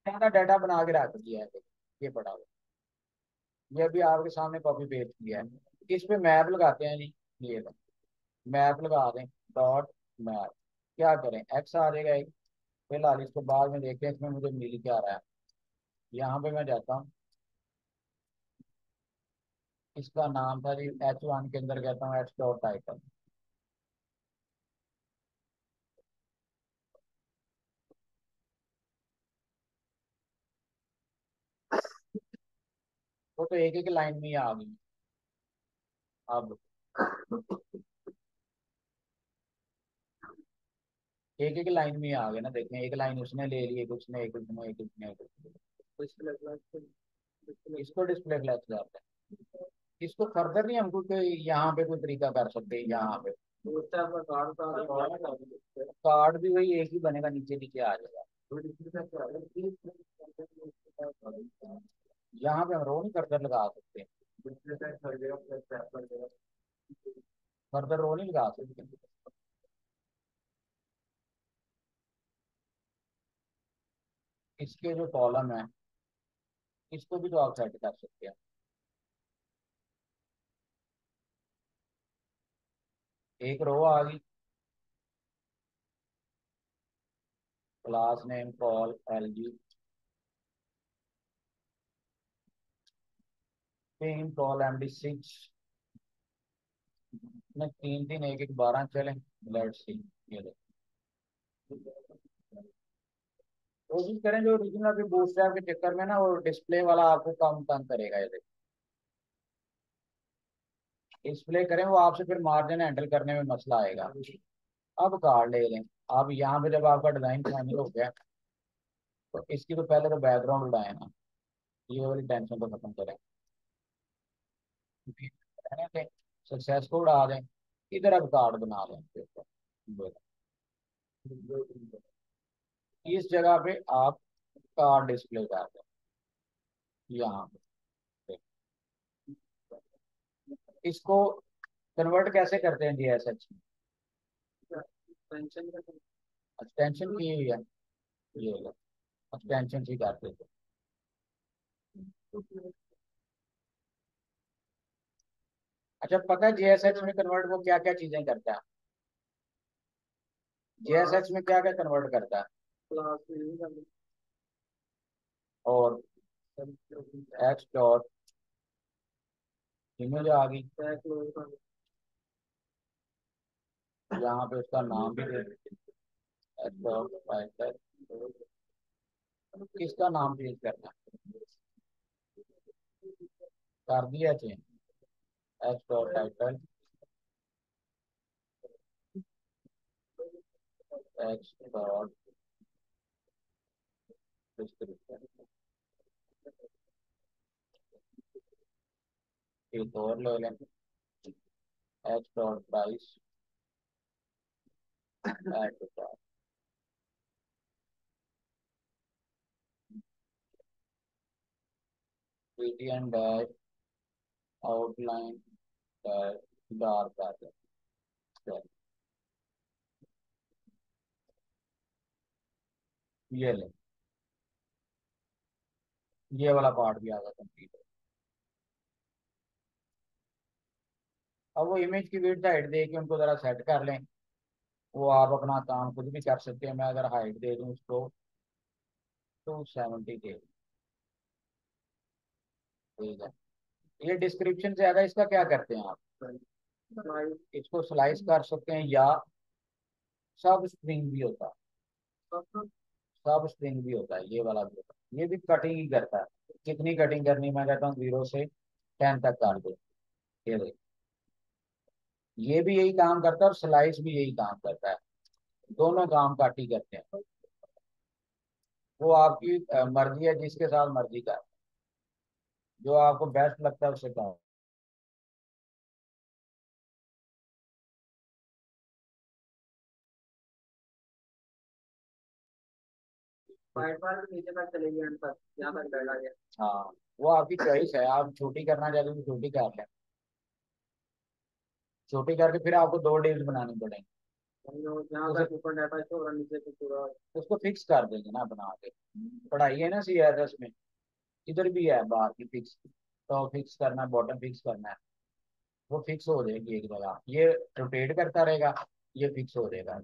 मैंने डाटा बना के रख दिया है। ये पड़ा हुआ। ये अभी आपके सामने कॉपी पेस्ट किया है। इस पे मैप लगाते हैं जी। ये मैप लगा दें। Dot map. क्या करें? एक्स आ जाएगा फ़िलहाल इसको बाद में देखते हैं। इसमें मुझे मिल क्या रहा है। यहाँ पे मैं जाता हूँ। इसका नाम था जी एच वन के अंदर कहता हूँ एच डॉट टाइटल वो तो एक एक लाइन में ही आ गई। अब एक एक लाइन में आ गए ना देखें एक लाइन उसने ले ली एक उसने एक उसने एक उसने एक इसको डिस्प्ले फ्लैश करते हैं। इसको फर्दर नहीं हमको कोई यहाँ पे कोई तरीका कर सकते यहाँ पे। कार्ड भी वही एक ही बनेगा नीचे नीचे आ जाएगा। यहाँ पे हम रो नहीं फर्दर लगा सकते। फर्दर रो नहीं लगा सकते। इसके जो कॉलम है इसको भी तो आप सेट कर सकते हैं। एक रो आ गई। Class name call L G तीन कॉल एम डी सिक्स में तीन तीन, एक एक, बारह, चले। लेट सी ये कोशिश करें जो ओरिजिनल अभी बूटस्ट्रैप के चक्कर में ना, वो डिस्प्ले वाला आपको कम तंग करेगा, ये डिस्प्ले करें वो आपसे फिर मार्जिन हैंडल करने में मसला आएगा। अब कार्ड ले लें। अब यहाँ पे जब आपका डिज़ाइन फाइनल हो गया तो इसकी तो पहले तो बैकग्राउंड उड़ाए ना। ये वाली टेंशन तो खत्म करें। सक्सेस को उड़ा दें। इधर अब कार्ड बना लें इस जगह पे आप कार्ड डिस्प्ले कर दें। यहाँ पे। इसको कन्वर्ट कैसे करते हैं जी एस एच में एक्सटेंशन की हुई है। ये एक्सटेंशन ही करते थे अच्छा पता है जेएसएच में कन्वर्ट वो क्या क्या चीज़ें करता है? जेएसएच में क्या क्या कन्वर्ट करता है? और एक्स डॉट इमेज आ गई यहाँ पे उसका नाम भी दे टाइटल किसका नाम चेंज करना कर दिया change H title H dot description एक और ले लें H dot price medium dash outline dash dark आ ये ले ये वाला पार्ट भी आ गया कंप्लीट अब वो इमेज की विड्थ हाइट दे के उनको ज़रा सेट कर लें। वो आप अपना काम खुद भी कर सकते हैं। मैं अगर हाइट दे दूँ उसको टू सेवेंटी के ठीक है। ये डिस्क्रिप्शन से आएगा इसका क्या करते हैं आप? इसको स्लाइस कर सकते हैं या सब स्ट्रिंग भी होता है। सब स्ट्रिंग भी होता है। ये वाला भी होता है। ये भी कटिंग ही करता है। कितनी कटिंग करनी मैं कहता हूँ ज़ीरो से टेन तक कर दो। ये देख। ये भी यही काम करता है और स्लाइस भी यही काम करता है। दोनों काम काटी करते हैं। वो आपकी मर्ज़ी है जिसके साथ मर्ज़ी का जो आपको बेस्ट लगता है उससे कहो हाँ वो आपकी चॉइस है। आप छोटी करना चाहते हो तो छोटी कर लें। छोटी करके फिर आपको दो डेज़ बनानी पड़ेंगी। उसको फिक्स कर देंगे ना बना के। पढ़ाई है ना सी एस एस में? इधर भी है बाहर की फिक्स तो फिक्स करना है बॉटम फिक्स करना है। वो फिक्स हो जाएगी एक जगह। ये रोटेट करता रहेगा ये फिक्स हो जाएगा।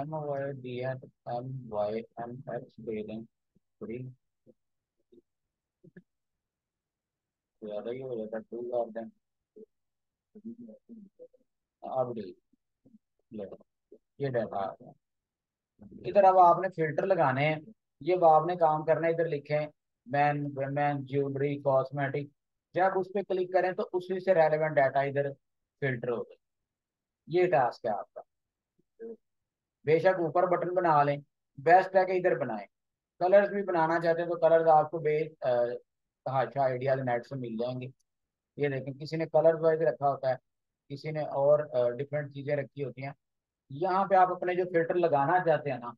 M Y D M Y M X दे दें ज़्यादा ही हो जाता टू कर दें अब ये डाटा गया इधर अब आपने फ़िल्टर लगाने हैं। ये अब आपने काम करना है, इधर लिखे मैन वेमेन ज्वेलरी कॉस्मेटिक जब उस पर क्लिक करें तो उसी से रेलेवेंट डाटा इधर फ़िल्टर हो ये टास्क है आपका। बेशक ऊपर बटन बना लें बेस्ट है कि इधर बनाएँ। कलर्स भी बनाना चाहते हैं तो कलर्स आपको बे हाशा आइडियाज़ नेट से मिल जाएँगे। ये देखें, किसी ने कलर्स वाइज रखा होता है, किसी ने और डिफरेंट चीज़ें रखी होती हैं, यहाँ पे आप अपने जो फ़िल्टर लगाना चाहते हैं ना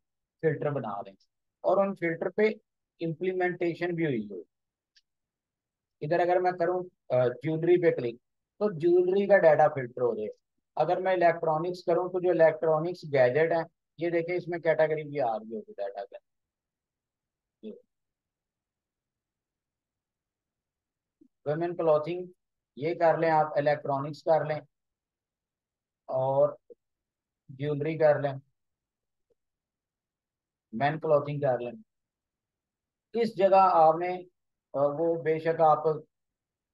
फ़िल्टर बना लें और उन फ़िल्टर पे इम्प्लीमेंटेशन भी हुई हो। इधर अगर मैं करूँ ज्वेलरी पे क्लिक तो ज्वेलरी का डाटा फ़िल्टर हो जाए। अगर मैं इलेक्ट्रॉनिक्स करूँ तो जो इलेक्ट्रॉनिक्स गैजेट है, ये देखें, इसमें कैटेगरी भी आ रही होगी डाटा का। वुमेन क्लॉथिंग ये कर लें आप इलेक्ट्रॉनिक्स कर लें और ज्वेलरी कर लें मैन क्लॉथिंग कर लें। इस जगह आपने वो बेशक आप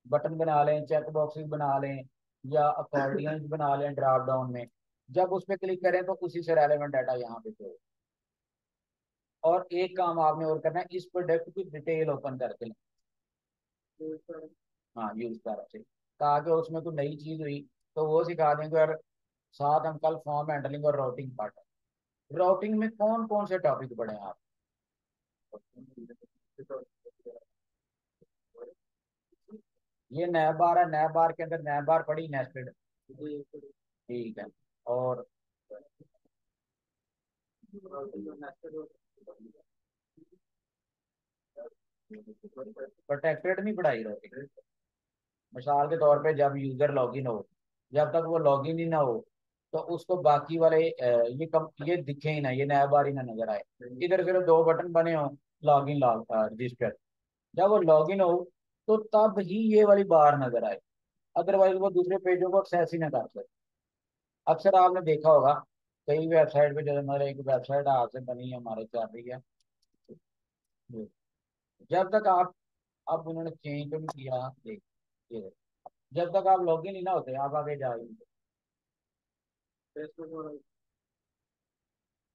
बटन बना लें चेक बॉक्सेस बना लें या अकॉर्डियंस बना लें ड्राप डाउन में। जब उस पर क्लिक करें तो उसी से रेलेवेंट डाटा यहाँ पे और एक काम आपने और करना है इस प्रोडक्ट की डिटेल ओपन करके हाँ यूज़ कर से ताकि उसमें कोई नई चीज़ हुई तो वो सिखा देंगे और साथ हम कल फॉर्म हैंडलिंग और राउटिंग पार्ट राउटिंग में कौन कौन से टॉपिक पढ़े आप? ये नया बार है नैब बार के अंदर नैब बार पड़ी नेस्टेड ठीक है, और प्रोटेक्टेड नहीं पढ़ाई रहती मिसाल के तौर पे जब यूज़र लॉगिन हो, जब तक वो लॉगिन ही ना हो तो उसको बाकी वाले ये कम, ये दिखे ही ना, ये नया बार ही ना नज़र आए। इधर सिर्फ़ दो बटन बने हो लॉगिन लॉग रजिस्टर जब वो लॉगिन हो तो तब ही ये वाली बार नज़र आए। अदरवाइज़ वो दूसरे पेजों को एक्सेस ही ना कर सकते अक्सर आपने देखा होगा, कई वेबसाइट पे जैसे हमारे एक वेबसाइट हाथ से बनी है, हमारे चल रही है। जब तक आप, अब उन्होंने चेंज तो नहीं किया देखिए जब तक आप लॉगिन ही ना होते, आप आगे जाएँगे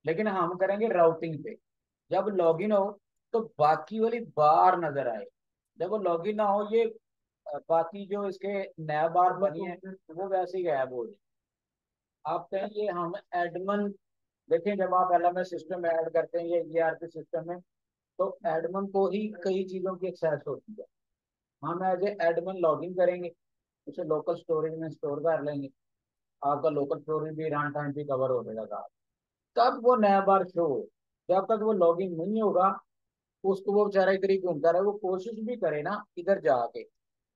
लेकिन हम करेंगे राउटिंग पे। जब लॉगिन हो तो बाकी वाली बार नज़र आए। जब वो लॉगिन ना हो, ये बाकी जो इसके नैब बार बनी है, वो वैसे ही गायब हो जाए। आप कहेंगे, हम एडमन देखें जब आप एल सिस्टम में ऐड करते हैं, ये ईआरपी सिस्टम में तो एडमन को ही कई चीज़ों की एक्सेस होती है। हम एज एडमन लॉगिन करेंगे, उसे लोकल स्टोरेज में स्टोर कर लेंगे। आपका लोकल स्टोरेज भी रन टाइम भी कवर हो जाएगा तब वो नया बार शो हो। जब तक वो लॉगिन नहीं होगा, उसको वो बेचारा इधर ही घूमता रहे। वो कोशिश भी करे ना इधर जाके।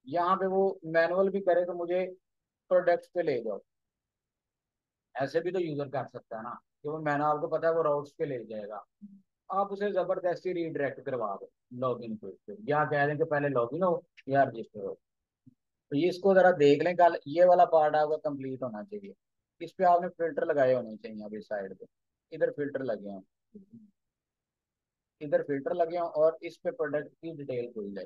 यहाँ पे वो मैनुअल भी करे तो मुझे प्रोडक्ट्स पे ले जाओ। ऐसे भी तो यूज़र कर सकता है ना, कि वो मैंने आपको पता है वो राउट्स पे ले जाएगा। आप उसे ज़बरदस्ती रीडायरेक्ट करवा दो लॉगिन पे या कह दें कि पहले लॉगिन हो या रजिस्टर हो। तो ये इसको जरा देख लें, कल ये वाला पार्ट आपका कंप्लीट होना चाहिए। इस पे आपने फ़िल्टर लगाए होने चाहिए अभी साइड पे। इधर फ़िल्टर लगे हों। इधर फ़िल्टर लगे हों और इस पे प्रोडक्ट की डिटेल खुल जाए।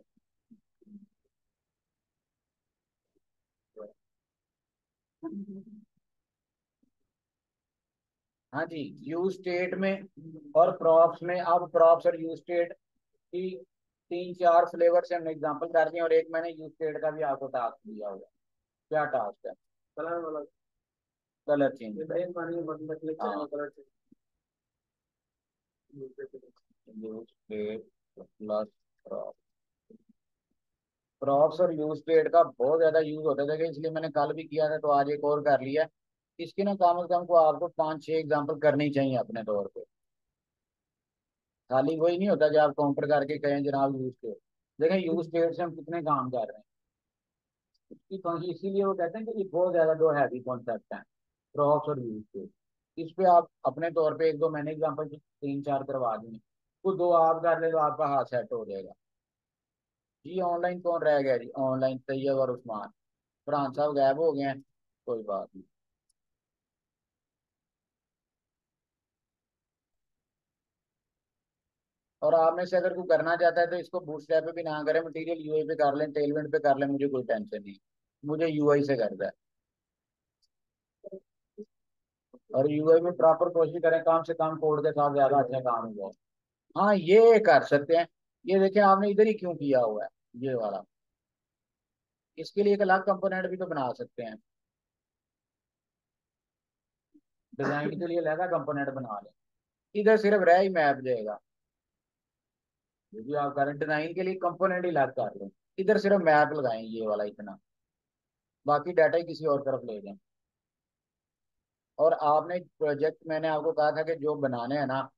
हाँ जी यू स्टेट में और प्रॉप्स में अब प्रॉप्स और यू स्टेट की तीन चार फ्लेवर से हमने एग्जांपल कर दिए और एक मैंने यू स्टेट का भी आपको टास्क दिया हुआ क्या टास्क है? कलर वाला। Colour change use state plus prop props और यूज़ स्टेट का बहुत ज़्यादा यूज़ होता था इसलिए मैंने कल भी किया था तो आज एक और कर लिया इसके ना कम से कम को आपको पाँच छह एग्जांपल करने चाहिए अपने तौर पे। खाली वही नहीं होता जब आप काउंटर करके कहें जनाब यूज़ स्टेट देखें यूज़ स्टेट से हम कितने काम कर रहे हैं। इसीलिए वो कहते हैं कि बहुत ज़्यादा दो हैवी कॉन्सेप्ट हैं प्रॉप्स और यूज़ स्टेट इस पे आप अपने तौर पे एक दो मैंने एग्जांपल तीन चार करवा दिए वो दो आप कर ले तो आपका हाथ सेट हो जाएगा। जी ऑनलाइन कौन रह गया जी? ऑनलाइन तैयब और उस्मान। फरहान साहब गायब हो गए कोई बात नहीं। और आप में से अगर कोई करना चाहता है तो इसको बूटस्ट्रैप पे भी ना करें मटेरियल यूआई पे कर लें टेलमेंट पे कर लें, मुझे कोई टेंशन नहीं। मुझे यूआई से करता है। और यूआई में प्रॉपर कोशिश करें, कम से कम कोड के साथ ज़्यादा अच्छा काम हो जाए। हाँ ये कर सकते हैं। ये देखें, आपने इधर ही क्यों किया हुआ है? ये वाला। इसके लिए एक अलग कंपोनेंट भी तो बना सकते हैं। डिज़ाइन के लिए अलग कंपोनेंट बना लें। इधर सिर्फ़ रह ही मैप जाएगा। यदि आप करें डिज़ाइन के लिए कंपोनेंट ही अलग कर लें इधर सिर्फ़ मैप लगाएँ ये वाला इतना। बाकी डाटा ही किसी और तरफ़ ले जाए और आपने प्रोजेक्ट मैंने आपको कहा था कि जो बनाने हैं ना,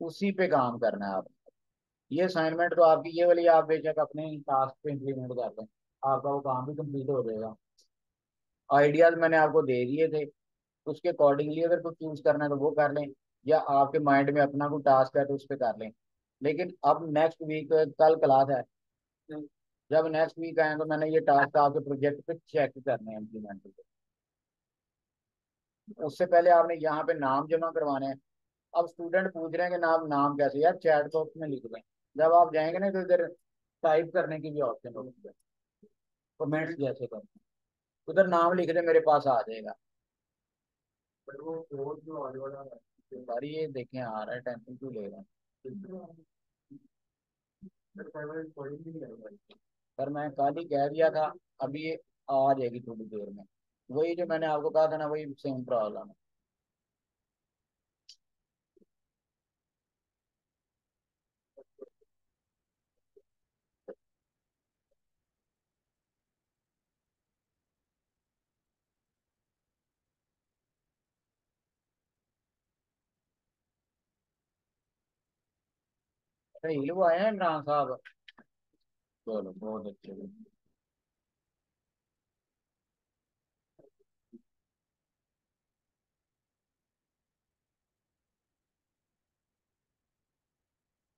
उसी पे काम करना है आप ये असाइनमेंट तो आपकी ये वाली, आप बेशक अपने टास्क पे इम्प्लीमेंट कर दें आपका वो काम भी कंप्लीट हो जाएगा। आइडियाज़ मैंने आपको दे दिए थे। उसके अकॉर्डिंगली अगर कुछ चूज़ करना है तो वो कर लें, या आपके माइंड में अपना कोई टास्क है तो उस पर कर लें। लेकिन अब नेक्स्ट वीक कल क्लास है। जब नेक्स्ट वीक आए तो मैंने ये टास्क आपके प्रोजेक्ट पे चेक करने हैं इम्प्लीमेंट उससे पहले आपने यहाँ पे नाम जमा करवाने हैं। अब स्टूडेंट पूछ रहे हैं कि नाम नाम कैसे? यार चैट बॉक्स में लिख दें। जब आप जाएँगे ना तो इधर टाइप करने की भी ऑप्शन होती है कमेंट्स जैसे करते उधर नाम लिख दे मेरे पास आ जाएगा। है ये देखें आ रहा है टेंशन क्यों ले रहे हैं। पर मैं कल ही कह दिया था, अभी आ जाएगी थोड़ी देर में। वही जो मैंने आपको कहा था ना, वही सेम प्रॉब्लम है। सही वो हैं इमरान साहब। चलो बहुत अच्छे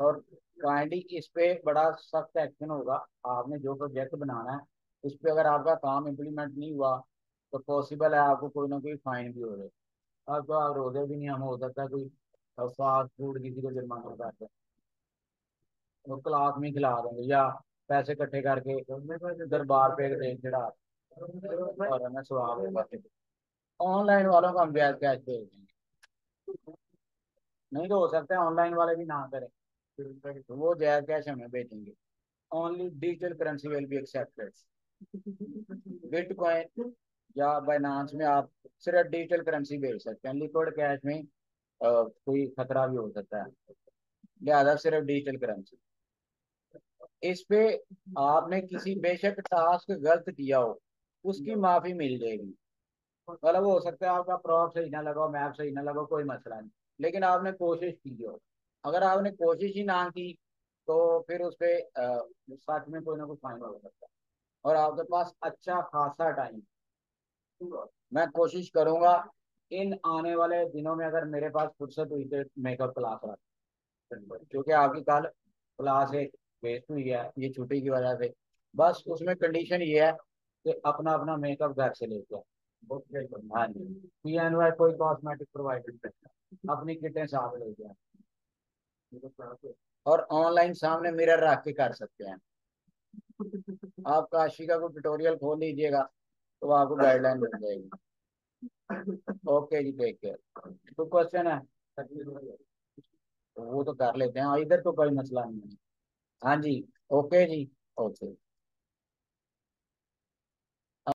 और काइंडली इस पे बड़ा सख्त एक्शन होगा। आपने जो प्रोजेक्ट बनाना है उस पे अगर आपका काम इम्प्लीमेंट नहीं हुआ तो पॉसिबल है आपको कोई ना कोई फाइन भी हो जाए। अब तो आप रोज़े भी नहीं हम हो सकता कोई फास्ट फ़ूड किसी को जुर्माना कर दें वो क्लास में खिला देंगे या पैसे इकट्ठे करके दरबार पे दे चढ़ा और हमें स्वाब ऑनलाइन वालों को हम ब्याज कैश भेज देंगे। नहीं तो हो सकता है ऑनलाइन वाले भी ना करें। तो वो जैज कैश हमें भेजेंगे only digital currency will be accepted Bitcoin या बाइनांस में आप सिर्फ़ डिजिटल करेंसी भेज सकते हैं। लिक्विड कैश में आ, कोई खतरा भी हो सकता है। लिहाजा सिर्फ़ डिजिटल करेंसी इस पे आपने किसी बेशक टास्क गलत किया हो उसकी माफ़ी मिल जाएगी। मतलब हो सकता है आपका प्रॉप सही ना लगा मैप सही ना लगा कोई मसला नहीं। लेकिन आपने कोशिश की हो। अगर आपने कोशिश ही ना की तो फिर उस पर सच में कोई ना कोई फाइन हो सकता है। और आपके पास अच्छा खासा टाइम मैं कोशिश करूँगा इन आने वाले दिनों में अगर मेरे पास फुर्सत हुई तो मेकअप क्लास रख। क्योंकि आपकी कल क्लास एक वेस्ट हुई है, ये छुट्टी की वजह से। बस उसमें कंडीशन ये है कि अपना अपना मेकअप घर से लेके हाँ जी एन वाई कोई कॉस्मेटिक प्रोवाइड नहीं अपनी किटें साथ लेके और ऑनलाइन सामने मिरर रख के कर सकते हैं। आप काशिका को ट्यूटोरियल खोल लीजिएगा तो आपको गाइडलाइन मिल जाएगी। ओके जी टेक केयर तो क्वेश्चन है? वो तो कर लेते हैं। इधर तो कोई मसला नहीं है। हाँ जी ओके जी ओके